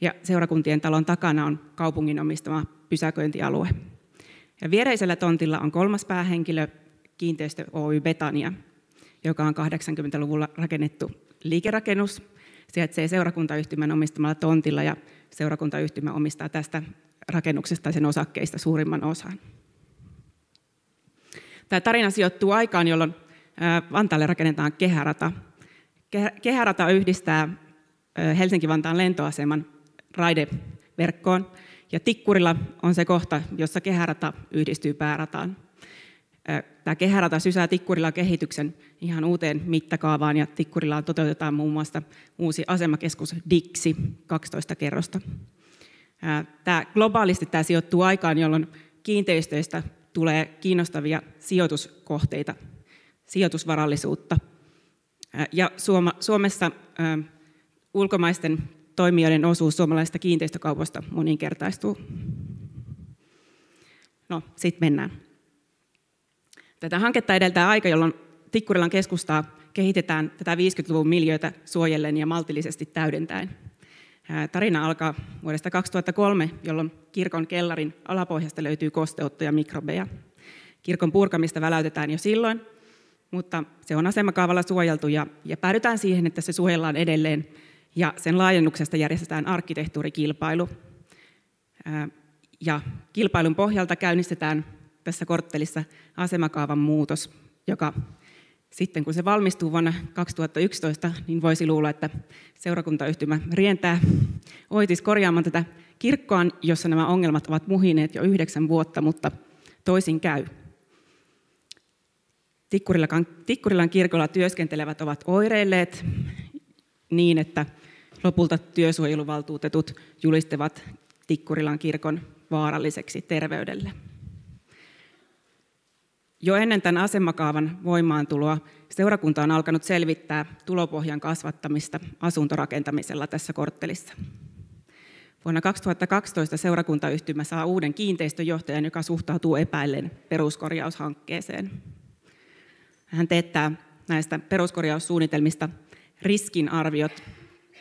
Ja seurakuntien talon takana on kaupungin omistama pysäköintialue. Ja viereisellä tontilla on kolmas päähenkilö, kiinteistö Oy Betania, joka on 80-luvulla rakennettu liikerakennus. Sijaitsee seurakuntayhtymän omistamalla tontilla ja seurakuntayhtymä omistaa tästä rakennuksesta sen osakkeista suurimman osan. Tämä tarina sijoittuu aikaan, jolloin Vantaalle rakennetaan kehärata. Kehärata yhdistää Helsinki-Vantaan lentoaseman raideverkkoon, ja Tikkurilla on se kohta, jossa kehärata yhdistyy päärataan. Tämä kehärata sysää Tikkurilla kehityksen ihan uuteen mittakaavaan, ja Tikkurilla toteutetaan muun muassa uusi asemakeskus Dixi, 12 kerrosta. Tämä globaalisti tämä sijoittuu aikaan, jolloin kiinteistöistä tulee kiinnostavia sijoituskohteita, sijoitusvarallisuutta. Ja Suomessa ulkomaisten toimijoiden osuus suomalaisesta kiinteistökaupasta moninkertaistuu. No, sitten mennään. Tätä hanketta edeltää aika, jolloin Tikkurilan keskustaa kehitetään tätä 50-luvun miljöitä suojellen ja maltillisesti täydentäen. Tarina alkaa vuodesta 2003, jolloin kirkon kellarin alapohjasta löytyy kosteutta ja mikrobeja. Kirkon purkamista väläytetään jo silloin, mutta se on asemakaavalla suojeltu ja, ja päädytään siihen, että se suojellaan edelleen ja sen laajennuksesta järjestetään arkkitehtuurikilpailu. Ja kilpailun pohjalta käynnistetään tässä korttelissa asemakaavan muutos, joka sitten kun se valmistuu vuonna 2011, niin voisi luulla, että seurakuntayhtymä rientää oitis korjaamaan tätä kirkkoa, jossa nämä ongelmat ovat muhineet jo yhdeksän vuotta, mutta toisin käy. Tikkurilan kirkolla työskentelevät ovat oireilleet niin, että lopulta työsuojeluvaltuutetut julistavat Tikkurilan kirkon vaaralliseksi terveydelle. Jo ennen tämän asemakaavan voimaantuloa seurakunta on alkanut selvittää tulopohjan kasvattamista asuntorakentamisella tässä korttelissa. Vuonna 2012 seurakuntayhtymä saa uuden kiinteistöjohtajan, joka suhtautuu epäillen peruskorjaushankkeeseen. Hän teettää näistä peruskorjaussuunnitelmista riskinarviot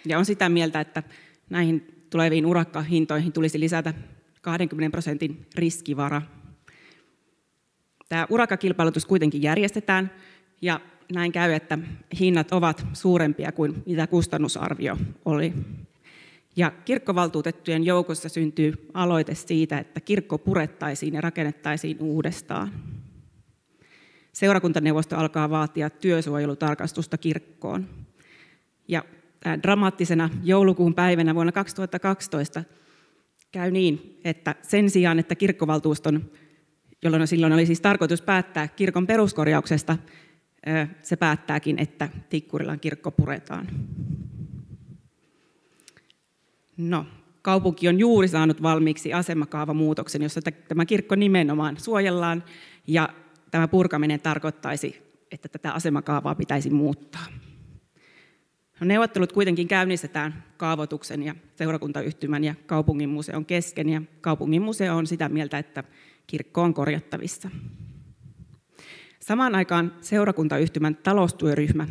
ja on sitä mieltä, että näihin tuleviin urakkahintoihin tulisi lisätä 20 prosentin riskivara Tämä urakkakilpailutus kuitenkin järjestetään ja näin käy, että hinnat ovat suurempia kuin mitä kustannusarvio oli. Ja kirkkovaltuutettujen joukossa syntyy aloite siitä, että kirkko purettaisiin ja rakennettaisiin uudestaan. Seurakuntaneuvosto alkaa vaatia työsuojelutarkastusta kirkkoon. Ja dramaattisena joulukuun päivänä vuonna 2012 käy niin, että sen sijaan, että kirkkovaltuuston jolloin silloin oli siis tarkoitus päättää kirkon peruskorjauksesta, se päättääkin, että Tikkurilan kirkko puretaan. No, kaupunki on juuri saanut valmiiksi asemakaavamuutoksen, jossa tämä kirkko nimenomaan suojellaan, ja tämä purkaminen tarkoittaisi, että tätä asemakaavaa pitäisi muuttaa. No, neuvottelut kuitenkin käynnistetään kaavoituksen ja seurakuntayhtymän ja kaupungin museon kesken, ja kaupungin museo on sitä mieltä, että kirkko on korjattavissa. Samaan aikaan seurakuntayhtymän taloustyöryhmä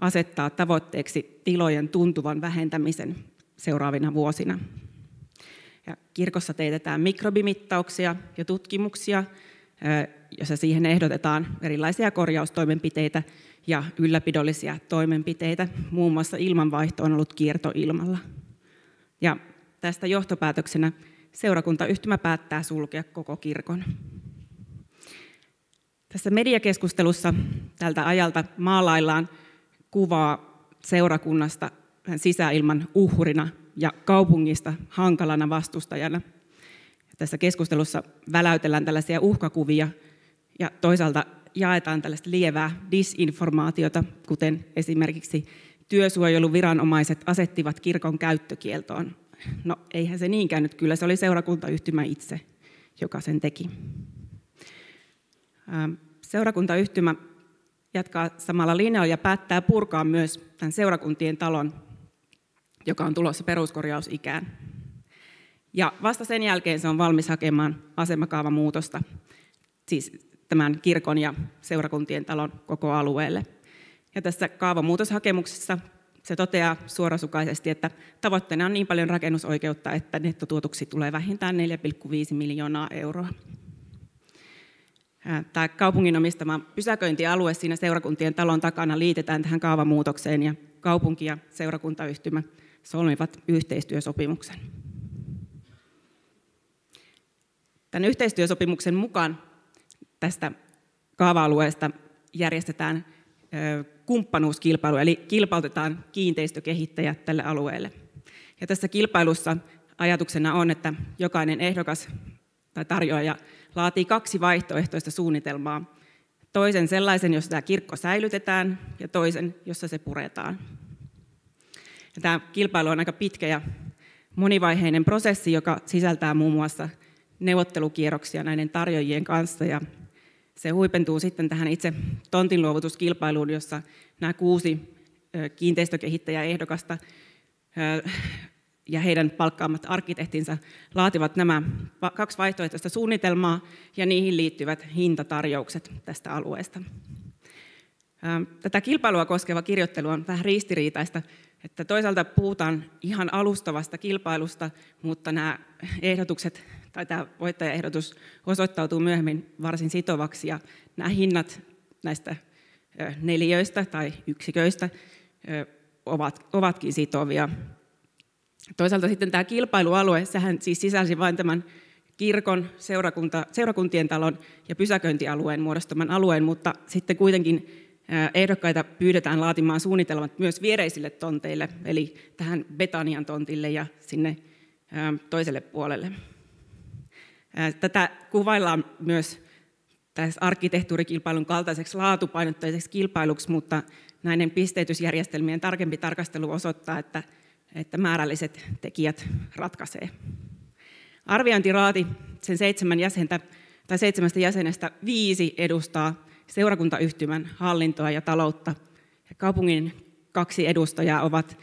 asettaa tavoitteeksi tilojen tuntuvan vähentämisen seuraavina vuosina. Ja kirkossa teetetään mikrobimittauksia ja tutkimuksia, jossa siihen ehdotetaan erilaisia korjaustoimenpiteitä ja ylläpidollisia toimenpiteitä. Muun muassa ilmanvaihto on ollut kiertoilmalla. Ja tästä johtopäätöksenä seurakuntayhtymä päättää sulkea koko kirkon. Tässä mediakeskustelussa tältä ajalta maalaillaan kuvaa seurakunnasta sisäilman uhrina ja kaupungista hankalana vastustajana. Tässä keskustelussa väläytellään tällaisia uhkakuvia ja toisaalta jaetaan tällaista lievää disinformaatiota, kuten esimerkiksi työsuojeluviranomaiset asettivat kirkon käyttökieltoon No eihän se niin käynyt, kyllä se oli seurakuntayhtymä itse, joka sen teki. Seurakuntayhtymä jatkaa samalla linjalla ja päättää purkaa myös tämän seurakuntien talon, joka on tulossa peruskorjausikään. Ja vasta sen jälkeen se on valmis hakemaan asemakaavan muutosta, siis tämän kirkon ja seurakuntien talon koko alueelle. Ja tässä kaavamuutoshakemuksessa se toteaa suorasukaisesti, että tavoitteena on niin paljon rakennusoikeutta, että nettotuotuksi tulee vähintään 4,5 miljoonaa euroa. Tämä kaupungin omistama pysäköintialue siinä seurakuntien talon takana liitetään tähän kaavamuutokseen ja kaupunki ja seurakuntayhtymä solmivat yhteistyösopimuksen. Tämän yhteistyösopimuksen mukaan tästä kaava-alueesta järjestetään kumppanuuskilpailu, eli kilpautetaan kiinteistökehittäjät tälle alueelle. Ja tässä kilpailussa ajatuksena on, että jokainen ehdokas tai tarjoaja laatii kaksi vaihtoehtoista suunnitelmaa. Toisen sellaisen, jossa tämä kirkko säilytetään, ja toisen, jossa se puretaan. Ja tämä kilpailu on aika pitkä ja monivaiheinen prosessi, joka sisältää muun muassa neuvottelukierroksia näiden tarjoajien kanssa ja se huipentuu sitten tähän itse tontinluovutuskilpailuun, jossa nämä kuusi kiinteistökehittäjäehdokasta ja heidän palkkaamat arkkitehtinsa laativat nämä kaksi vaihtoehtoista suunnitelmaa ja niihin liittyvät hintatarjoukset tästä alueesta. Tätä kilpailua koskeva kirjoittelu on vähän ristiriitaista, että toisaalta puhutaan ihan alustavasta kilpailusta, mutta nämä ehdotukset tai tämä voittajaehdotus osoittautuu myöhemmin varsin sitovaksi ja nämä hinnat näistä neliöistä tai yksiköistä ovat, ovatkin sitovia. Toisaalta sitten tämä kilpailualue, sehän siis sisälsi vain tämän kirkon, seurakunta, seurakuntien talon ja pysäköintialueen muodostaman alueen, mutta sitten kuitenkin ehdokkaita pyydetään laatimaan suunnitelmat myös viereisille tonteille, eli tähän Betanian tontille ja sinne toiselle puolelle. Tätä kuvaillaan myös tässä arkkitehtuurikilpailun kaltaiseksi laatupainotteiseksi kilpailuksi, mutta näiden pisteytysjärjestelmien tarkempi tarkastelu osoittaa, että, että määrälliset tekijät ratkaisee. Arviointiraati sen seitsemän jäsentä, tai seitsemästä jäsenestä viisi edustaa seurakuntayhtymän hallintoa ja taloutta. Kaupungin kaksi edustajaa ovat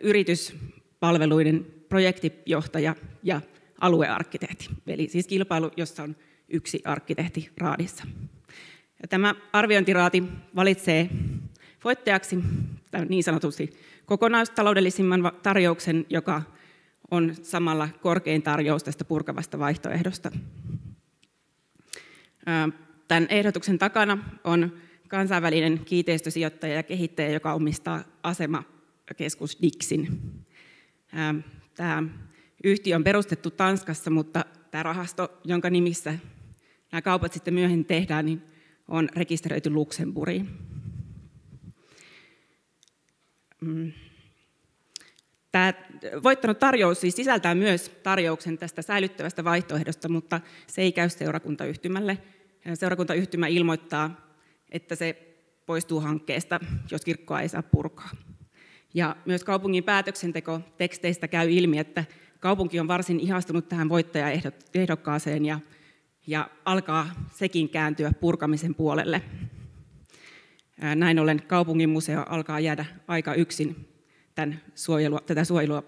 yrityspalveluiden projektijohtaja ja aluearkkitehti. Eli siis kilpailu, jossa on yksi arkkitehti raadissa. Ja tämä arviointiraati valitsee voittajaksi niin sanotusti kokonaistaloudellisimman tarjouksen, joka on samalla korkein tarjous tästä purkavasta vaihtoehdosta. Tämän ehdotuksen takana on kansainvälinen kiinteistösijoittaja ja kehittäjä, joka omistaa asemakeskus Dixin. Tämä Yhtiö on perustettu Tanskassa, mutta tämä rahasto, jonka nimissä nämä kaupat sitten myöhemmin tehdään, niin on rekisteröity Luxemburgiin. Mm. Tämä voittanut tarjous siis sisältää myös tarjouksen tästä säilyttävästä vaihtoehdosta, mutta se ei käy seurakuntayhtymälle. Seurakuntayhtymä ilmoittaa, että se poistuu hankkeesta, jos kirkkoa ei saa purkaa. Ja myös kaupungin päätöksenteko teksteistä käy ilmi, että kaupunki on varsin ihastunut tähän voittajaehdokkaaseen ja, ja alkaa sekin kääntyä purkamisen puolelle. Näin ollen kaupungin museo alkaa jäädä aika yksin tämän suojelua, tätä suojelua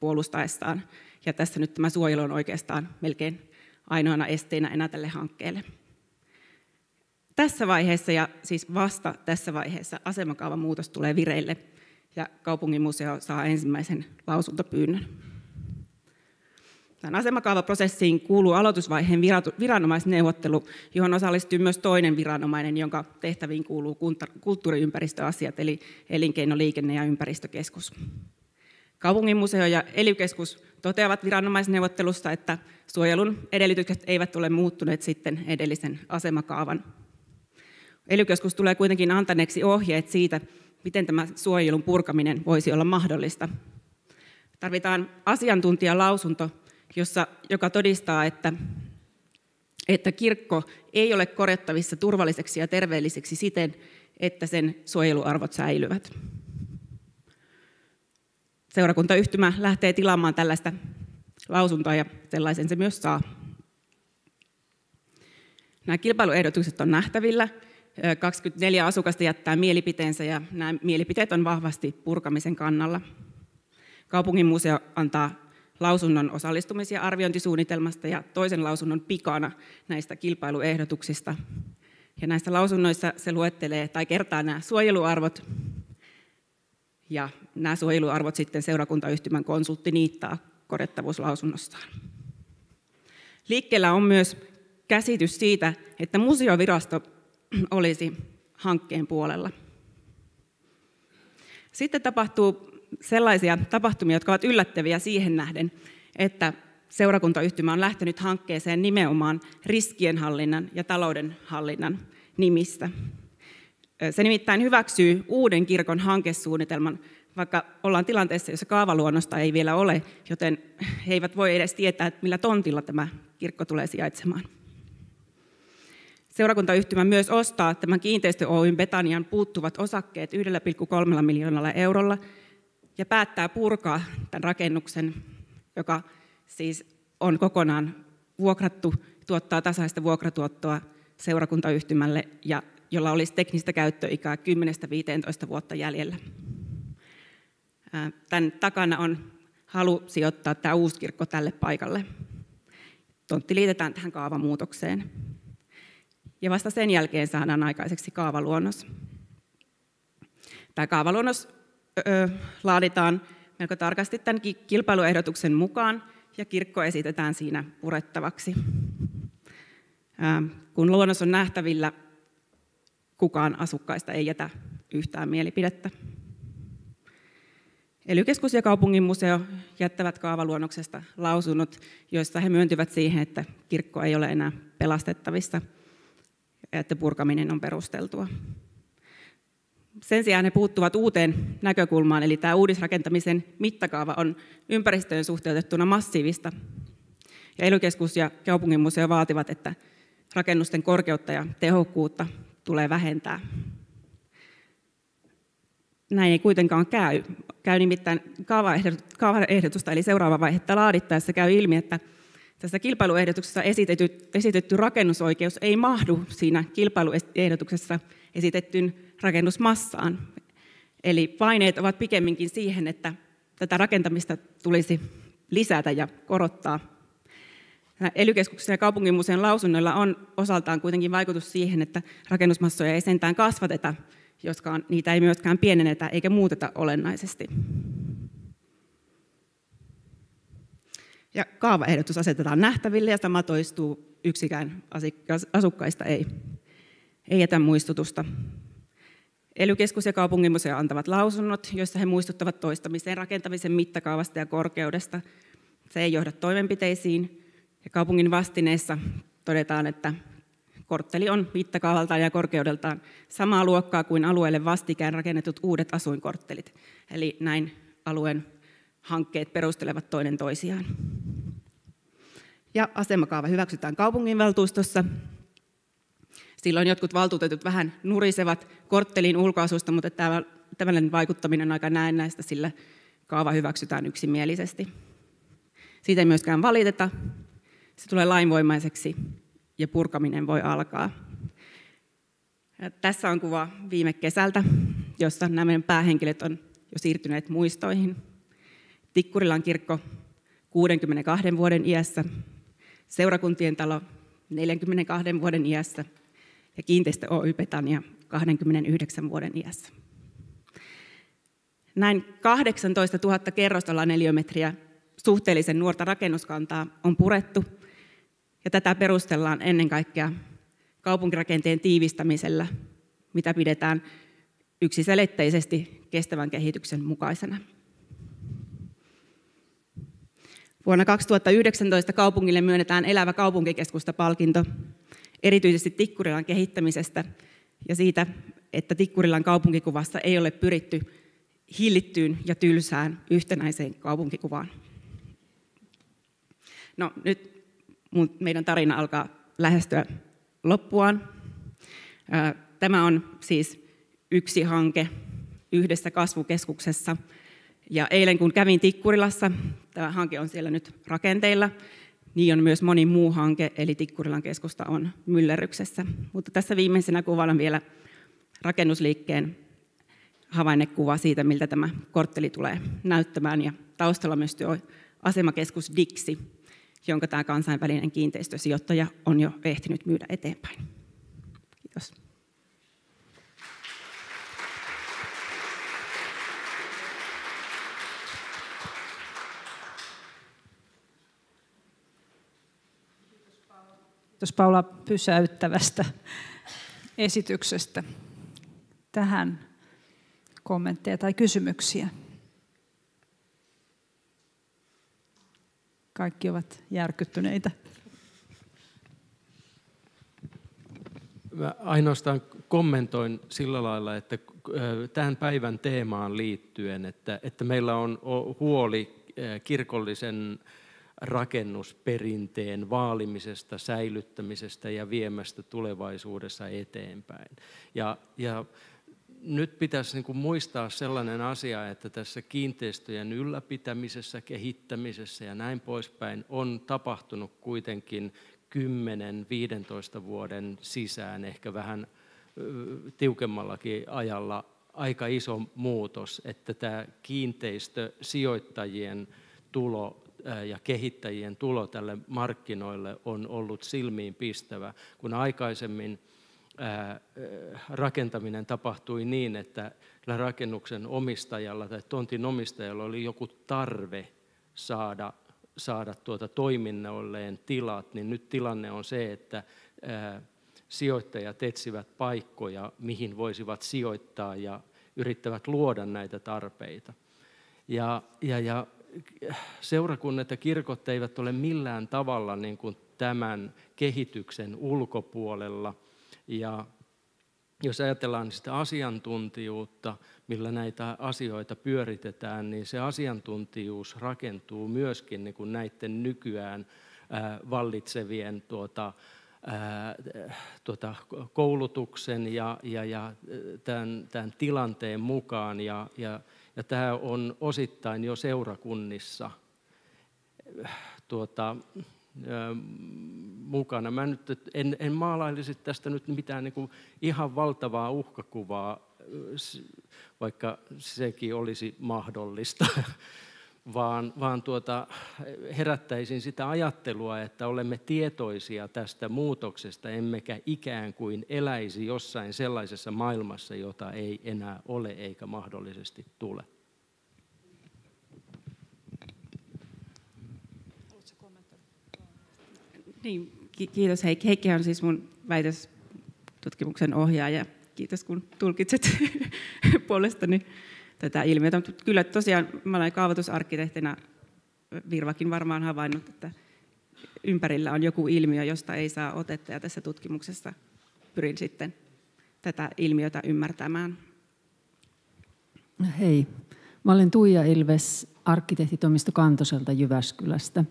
puolustaessaan. Ja tässä nyt tämä suojelu on oikeastaan melkein ainoana esteenä enää tälle hankkeelle. Tässä vaiheessa ja siis vasta tässä vaiheessa asemakaavan muutos tulee vireille ja kaupungin museo saa ensimmäisen lausuntopyynnön. Tämän asemakaavaprosessiin kuuluu aloitusvaiheen viranomaisneuvottelu, johon osallistuu myös toinen viranomainen, jonka tehtäviin kuuluu kulttuuriympäristöasiat, eli elinkeino-, liikenne- ja ympäristökeskus. Kaupungin museo ja ely toteavat viranomaisneuvottelussa, että suojelun edellytykset eivät ole muuttuneet sitten edellisen asemakaavan. ely tulee kuitenkin antaneeksi ohjeet siitä, miten tämä suojelun purkaminen voisi olla mahdollista. Tarvitaan asiantuntijalausunto jossa, joka todistaa, että, että kirkko ei ole korjattavissa turvalliseksi ja terveelliseksi siten, että sen suojeluarvot säilyvät. Seurakuntayhtymä lähtee tilaamaan tällaista lausuntoa ja sellaisen se myös saa. Nämä kilpailuehdotukset on nähtävillä. 24 asukasta jättää mielipiteensä ja nämä mielipiteet on vahvasti purkamisen kannalla. Kaupungin museo antaa lausunnon osallistumis- ja arviointisuunnitelmasta ja toisen lausunnon pikana näistä kilpailuehdotuksista. Ja näissä lausunnoissa se luettelee tai kertaa nämä suojeluarvot, ja nämä suojeluarvot sitten seurakuntayhtymän konsultti niittaa korjattavuuslausunnossaan. Liikkeellä on myös käsitys siitä, että museovirasto olisi hankkeen puolella. Sitten tapahtuu sellaisia tapahtumia, jotka ovat yllättäviä siihen nähden, että seurakuntayhtymä on lähtenyt hankkeeseen nimenomaan riskienhallinnan ja taloudenhallinnan nimissä. Se nimittäin hyväksyy uuden kirkon hankesuunnitelman, vaikka ollaan tilanteessa, jossa kaavaluonnosta ei vielä ole, joten he eivät voi edes tietää, että millä tontilla tämä kirkko tulee sijaitsemaan. Seurakuntayhtymä myös ostaa tämän kiinteistö Oyn Betanian puuttuvat osakkeet 1,3 miljoonalla eurolla ja päättää purkaa tämän rakennuksen, joka siis on kokonaan vuokrattu, tuottaa tasaista vuokratuottoa seurakuntayhtymälle ja jolla olisi teknistä käyttöikää 10-15 vuotta jäljellä. Tämän takana on halu sijoittaa tämä uuskirkko tälle paikalle. Tontti liitetään tähän kaavamuutokseen. Ja vasta sen jälkeen saadaan aikaiseksi kaavaluonnos. Tämä kaavaluonnos laaditaan melko tarkasti tämän kilpailuehdotuksen mukaan, ja kirkko esitetään siinä purettavaksi. Kun luonnos on nähtävillä, kukaan asukkaista ei jätä yhtään mielipidettä. ely ja kaupungin museo jättävät kaavaluonnoksesta lausunnot, joissa he myöntyvät siihen, että kirkko ei ole enää pelastettavissa ja että purkaminen on perusteltua. Sen sijaan he puuttuvat uuteen näkökulmaan, eli tämä uudisrakentamisen mittakaava on ympäristöön suhteutettuna massiivista. Ja ely ja kaupungin museo vaativat, että rakennusten korkeutta ja tehokkuutta tulee vähentää. Näin ei kuitenkaan käy. Käy nimittäin kaavaehdotusta, eli seuraava vaihetta laadittaessa käy ilmi, että tässä kilpailuehdotuksessa esitetty, esitetty rakennusoikeus ei mahdu siinä kilpailuehdotuksessa esitettyyn rakennusmassaan. Eli paineet ovat pikemminkin siihen, että tätä rakentamista tulisi lisätä ja korottaa. ely ja kaupunginmuseon lausunnoilla on osaltaan kuitenkin vaikutus siihen, että rakennusmassoja ei sentään kasvateta, joskaan niitä ei myöskään pienennetä eikä muuteta olennaisesti. Ja kaavaehdotus asetetaan nähtäville ja sama toistuu yksikään asukkaista ei, ei jätä muistutusta ely ja kaupunginmuseo antavat lausunnot, joissa he muistuttavat toistamiseen rakentamisen mittakaavasta ja korkeudesta. Se ei johda toimenpiteisiin. Ja kaupungin vastineessa todetaan, että kortteli on mittakaavaltaan ja korkeudeltaan samaa luokkaa kuin alueelle vastikään rakennetut uudet asuinkorttelit. Eli näin alueen hankkeet perustelevat toinen toisiaan. Ja asemakaava hyväksytään kaupunginvaltuustossa Silloin jotkut valtuutetut vähän nurisevat korttelin ulkoasusta, mutta tämmöinen vaikuttaminen on aika näennäistä, sillä kaava hyväksytään yksimielisesti. Siitä ei myöskään valiteta. Se tulee lainvoimaiseksi ja purkaminen voi alkaa. Tässä on kuva viime kesältä, jossa nämä päähenkilöt on jo siirtyneet muistoihin. Tikkurilan kirkko 62 vuoden iässä, seurakuntien talo 42 vuoden iässä ja kiinteistö Oy Petania 29 vuoden iässä. Näin 18 000 kerrostolla neliömetriä suhteellisen nuorta rakennuskantaa on purettu, ja tätä perustellaan ennen kaikkea kaupunkirakenteen tiivistämisellä, mitä pidetään yksiselitteisesti kestävän kehityksen mukaisena. Vuonna 2019 kaupungille myönnetään Elävä kaupunkikeskusta-palkinto erityisesti Tikkurilan kehittämisestä ja siitä, että Tikkurilan kaupunkikuvassa ei ole pyritty hillittyyn ja tylsään yhtenäiseen kaupunkikuvaan. No nyt meidän tarina alkaa lähestyä loppuaan. Tämä on siis yksi hanke yhdessä kasvukeskuksessa. Ja eilen kun kävin Tikkurilassa, tämä hanke on siellä nyt rakenteilla, niin on myös moni muu hanke, eli Tikkurilan keskusta on myllerryksessä. Mutta tässä viimeisenä kuvana vielä rakennusliikkeen havainnekuva siitä, miltä tämä kortteli tulee näyttämään. Ja taustalla myös tuo asemakeskus Dixi, jonka tämä kansainvälinen kiinteistösijoittaja on jo ehtinyt myydä eteenpäin. Kiitos. Kiitos. Paula pysäyttävästä esityksestä. Tähän kommentteja tai kysymyksiä? Kaikki ovat järkyttyneitä. Mä ainoastaan kommentoin sillä lailla, että tähän päivän teemaan liittyen, että, että meillä on huoli kirkollisen rakennusperinteen vaalimisesta, säilyttämisestä ja viemästä tulevaisuudessa eteenpäin. Ja, ja nyt pitäisi niin kuin muistaa sellainen asia, että tässä kiinteistöjen ylläpitämisessä, kehittämisessä ja näin poispäin on tapahtunut kuitenkin 10-15 vuoden sisään, ehkä vähän tiukemmallakin ajalla, aika iso muutos, että tämä kiinteistösijoittajien tulo ja kehittäjien tulo tälle markkinoille on ollut silmiin pistävä, kun aikaisemmin rakentaminen tapahtui niin, että rakennuksen omistajalla tai tontin omistajalla oli joku tarve saada, saada tuota toiminnolleen tilat, niin nyt tilanne on se, että sijoittajat etsivät paikkoja, mihin voisivat sijoittaa ja yrittävät luoda näitä tarpeita. Ja, ja, ja seurakunnat ja kirkot eivät ole millään tavalla niin kuin tämän kehityksen ulkopuolella. Ja jos ajatellaan sitä asiantuntijuutta, millä näitä asioita pyöritetään, niin se asiantuntijuus rakentuu myöskin niin kuin näiden nykyään vallitsevien tuota, tuota, koulutuksen ja, ja, ja tämän, tämän tilanteen mukaan. Ja, ja ja tämä on osittain jo seurakunnissa tuota, mukana. Mä nyt en, en maalailisi tästä nyt mitään niin kuin ihan valtavaa uhkakuvaa, vaikka sekin olisi mahdollista vaan, vaan tuota, herättäisin sitä ajattelua, että olemme tietoisia tästä muutoksesta, emmekä ikään kuin eläisi jossain sellaisessa maailmassa, jota ei enää ole eikä mahdollisesti tule. Niin, kiitos Heikki. Heikki on siis mun väitöstutkimuksen ohjaaja. Kiitos kun tulkitset puolestani tätä ilmiötä. Mutta kyllä tosiaan mä olen kaavoitusarkkitehtina, Virvakin varmaan havainnut, että ympärillä on joku ilmiö, josta ei saa otetta, ja tässä tutkimuksessa pyrin sitten tätä ilmiötä ymmärtämään. Hei, mä olen Tuija Ilves, arkkitehtitoimisto Kantoselta Jyväskylästä.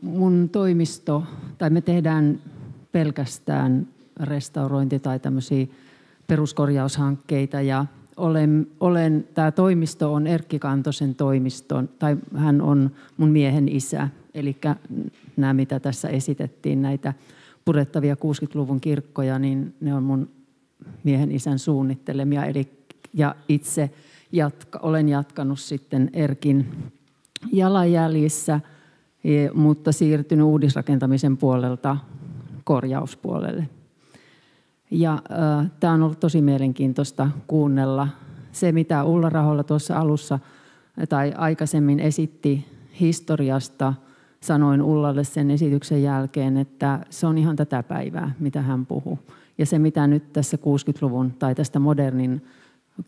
Mun toimisto, tai me tehdään pelkästään restaurointi- tai tämmöisiä peruskorjaushankkeita, ja olen, olen, tämä toimisto on Erkki Kantosen toimiston, tai hän on mun miehen isä. Eli nämä, mitä tässä esitettiin, näitä purettavia 60-luvun kirkkoja, niin ne on mun miehen isän suunnittelemia. Eli, ja itse jatka, olen jatkanut sitten Erkin jalanjäljissä, e, mutta siirtynyt uudisrakentamisen puolelta korjauspuolelle. Ja äh, tämä on ollut tosi mielenkiintoista kuunnella. Se, mitä Ulla Raholla tuossa alussa tai aikaisemmin esitti historiasta, sanoin Ullalle sen esityksen jälkeen, että se on ihan tätä päivää, mitä hän puhuu. Ja se, mitä nyt tässä 60-luvun tai tästä modernin,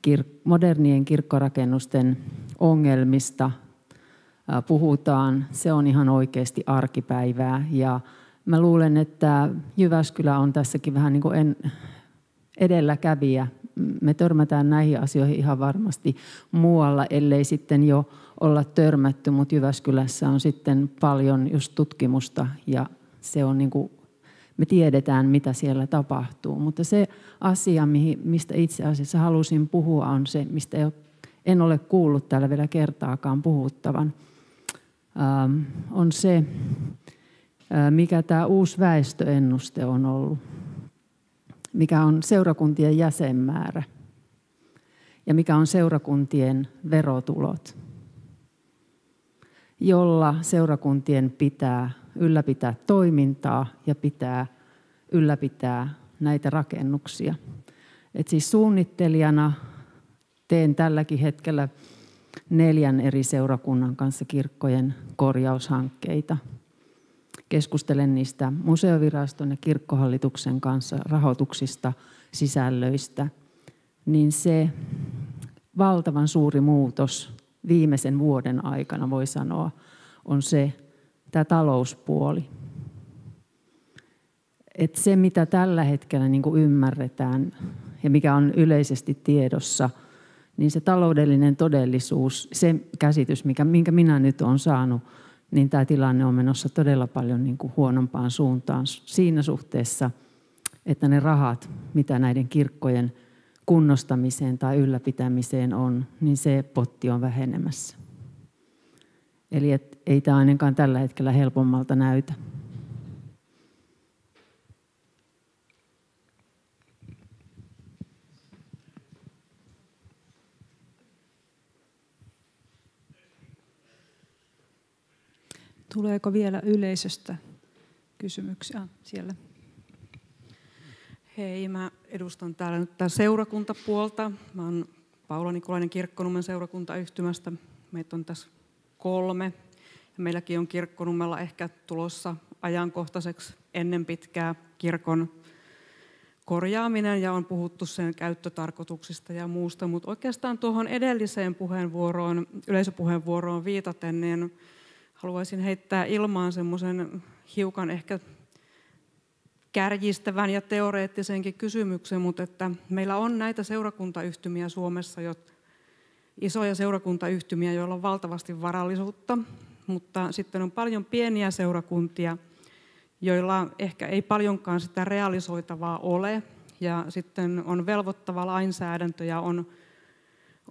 kir, modernien kirkkorakennusten ongelmista puhutaan, se on ihan oikeasti arkipäivää. Ja Mä luulen, että Jyväskylä on tässäkin vähän niin kuin en, edelläkävijä. Me törmätään näihin asioihin ihan varmasti muualla, ellei sitten jo olla törmätty, mutta Jyväskylässä on sitten paljon just tutkimusta ja se on niin kuin, me tiedetään, mitä siellä tapahtuu. Mutta se asia, mistä itse asiassa halusin puhua, on se, mistä en ole kuullut täällä vielä kertaakaan puhuttavan, on se, mikä tämä uusi väestöennuste on ollut, mikä on seurakuntien jäsenmäärä ja mikä on seurakuntien verotulot, jolla seurakuntien pitää ylläpitää toimintaa ja pitää ylläpitää näitä rakennuksia. Et siis suunnittelijana teen tälläkin hetkellä neljän eri seurakunnan kanssa kirkkojen korjaushankkeita. Keskustelen niistä museoviraston ja kirkkohallituksen kanssa rahoituksista, sisällöistä. Niin se valtavan suuri muutos viimeisen vuoden aikana, voi sanoa, on se tämä talouspuoli. Et se, mitä tällä hetkellä niin kuin ymmärretään ja mikä on yleisesti tiedossa, niin se taloudellinen todellisuus, se käsitys, mikä, minkä minä nyt olen saanut, niin tämä tilanne on menossa todella paljon niin kuin huonompaan suuntaan siinä suhteessa, että ne rahat, mitä näiden kirkkojen kunnostamiseen tai ylläpitämiseen on, niin se potti on vähenemässä. Eli et, ei tämä ainakaan tällä hetkellä helpommalta näytä. Tuleeko vielä yleisöstä kysymyksiä siellä? Hei, mä edustan täällä nyt tää seurakuntapuolta. Mä oon Paula Nikolainen Kirkkonummen seurakuntayhtymästä. Meitä on tässä kolme. Ja meilläkin on Kirkkonummella ehkä tulossa ajankohtaiseksi ennen pitkää kirkon korjaaminen ja on puhuttu sen käyttötarkoituksista ja muusta, mutta oikeastaan tuohon edelliseen puheenvuoroon, yleisöpuheenvuoroon viitaten, niin haluaisin heittää ilmaan semmoisen hiukan ehkä kärjistävän ja teoreettisenkin kysymyksen, mutta että meillä on näitä seurakuntayhtymiä Suomessa, isoja seurakuntayhtymiä, joilla on valtavasti varallisuutta, mutta sitten on paljon pieniä seurakuntia, joilla ehkä ei paljonkaan sitä realisoitavaa ole, ja sitten on velvoittava lainsäädäntö ja on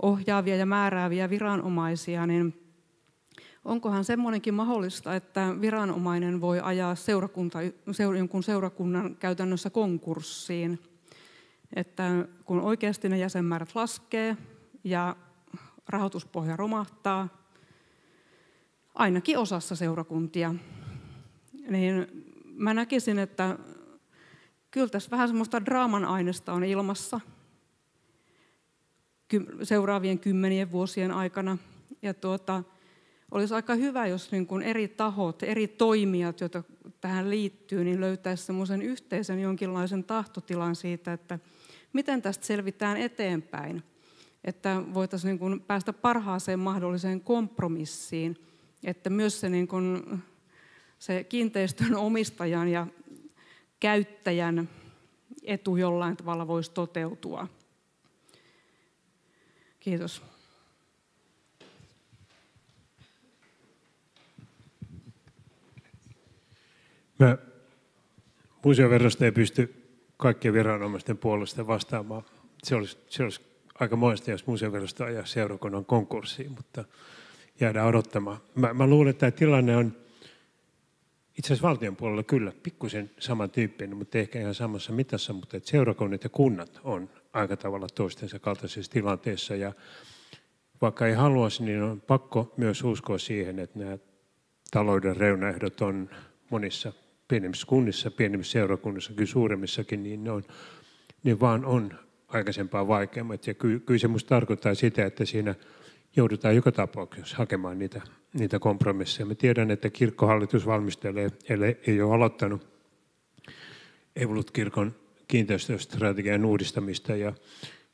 ohjaavia ja määrääviä viranomaisia, niin onkohan semmoinenkin mahdollista, että viranomainen voi ajaa seurakunta, seura, jonkun seurakunnan käytännössä konkurssiin, että kun oikeasti ne jäsenmäärät laskee ja rahoituspohja romahtaa, ainakin osassa seurakuntia, niin mä näkisin, että kyllä tässä vähän semmoista draaman aineesta on ilmassa seuraavien kymmenien vuosien aikana. Ja tuota, olisi aika hyvä, jos niin kuin eri tahot, eri toimijat, joita tähän liittyy, niin löytäisi semmoisen yhteisen jonkinlaisen tahtotilan siitä, että miten tästä selvitään eteenpäin. Että voitaisiin niin kuin päästä parhaaseen mahdolliseen kompromissiin, että myös se, niin kuin, se kiinteistön omistajan ja käyttäjän etu jollain tavalla voisi toteutua. Kiitos. Mä museoverosta ei pysty kaikkien viranomaisten puolesta vastaamaan. Se olisi, se olisi aika moista, jos museoverosta ajaa seurakunnan konkurssiin, mutta jäädään odottamaan. Mä, mä luulen, että tämä tilanne on itse asiassa valtion puolella kyllä pikkusen samantyyppinen, mutta ehkä ihan samassa mitassa, mutta että seurakunnat ja kunnat on aika tavalla toistensa kaltaisessa tilanteessa ja vaikka ei haluaisi, niin on pakko myös uskoa siihen, että nämä talouden reunaehdot on monissa pienemmissä kunnissa, pienemmissä seurakunnissa, kyllä suuremmissakin, niin ne, on, ne vaan on aikaisempaa vaikeammat. Ja kyllä, kyllä se minusta tarkoittaa sitä, että siinä joudutaan joka tapauksessa hakemaan niitä, niitä kompromisseja. Me tiedän, että kirkkohallitus valmistelee, eli ei ole aloittanut Evolut-kirkon kiinteistöstrategian uudistamista ja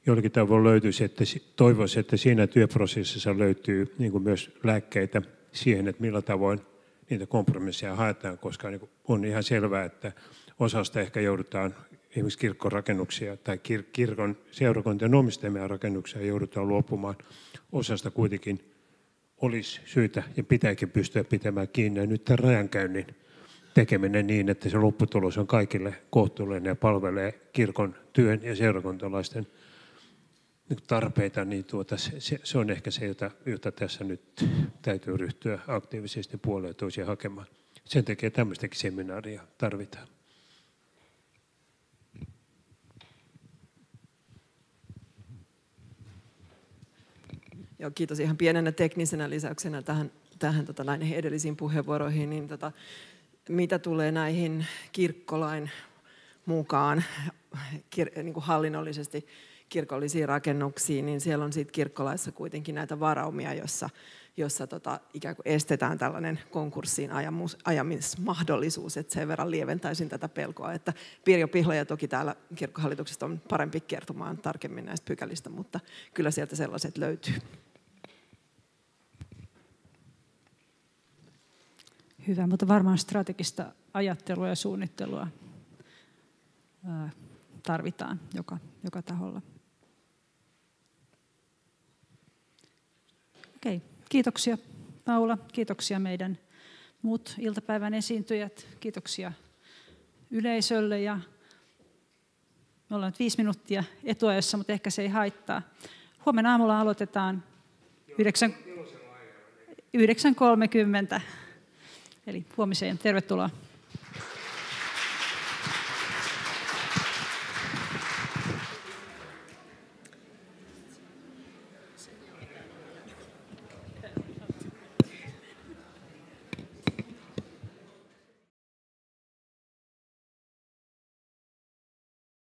jollakin tavoin löytyisi, että toivoisi, että siinä työprosessissa löytyy niin myös lääkkeitä siihen, että millä tavoin niitä kompromisseja haetaan, koska niin on ihan selvää, että osasta ehkä joudutaan esimerkiksi kirkkorakennuksia tai kir- kirkon seurakuntien omistamia rakennuksia joudutaan luopumaan. Osasta kuitenkin olisi syytä ja pitääkin pystyä pitämään kiinni. Ja nyt tämän rajankäynnin tekeminen niin, että se lopputulos on kaikille kohtuullinen ja palvelee kirkon työn ja seurakuntalaisten tarpeita, niin tuota, se, se, on ehkä se, jota, jota tässä nyt täytyy ryhtyä aktiivisesti puoleen toisia hakemaan. Sen takia tämmöistäkin seminaaria tarvitaan. Joo, kiitos ihan pienenä teknisenä lisäyksenä tähän, tähän tota, näihin edellisiin puheenvuoroihin. Niin, tota, mitä tulee näihin kirkkolain mukaan kir, niin kuin hallinnollisesti kirkollisiin rakennuksiin, niin siellä on siitä kirkkolaissa kuitenkin näitä varaumia, jossa, jossa tota, ikään kuin estetään tällainen konkurssiin ajamus, ajamismahdollisuus, että sen verran lieventäisin tätä pelkoa. Että Pirjo Pihlaja toki täällä kirkkohallituksesta on parempi kertomaan tarkemmin näistä pykälistä, mutta kyllä sieltä sellaiset löytyy. Hyvä, mutta varmaan strategista ajattelua ja suunnittelua tarvitaan joka, joka taholla. Okei, kiitoksia Paula, kiitoksia meidän muut iltapäivän esiintyjät, kiitoksia yleisölle ja me ollaan nyt viisi minuuttia etuajassa, mutta ehkä se ei haittaa. Huomenna aamulla aloitetaan 9.30. Eli huomiseen tervetuloa.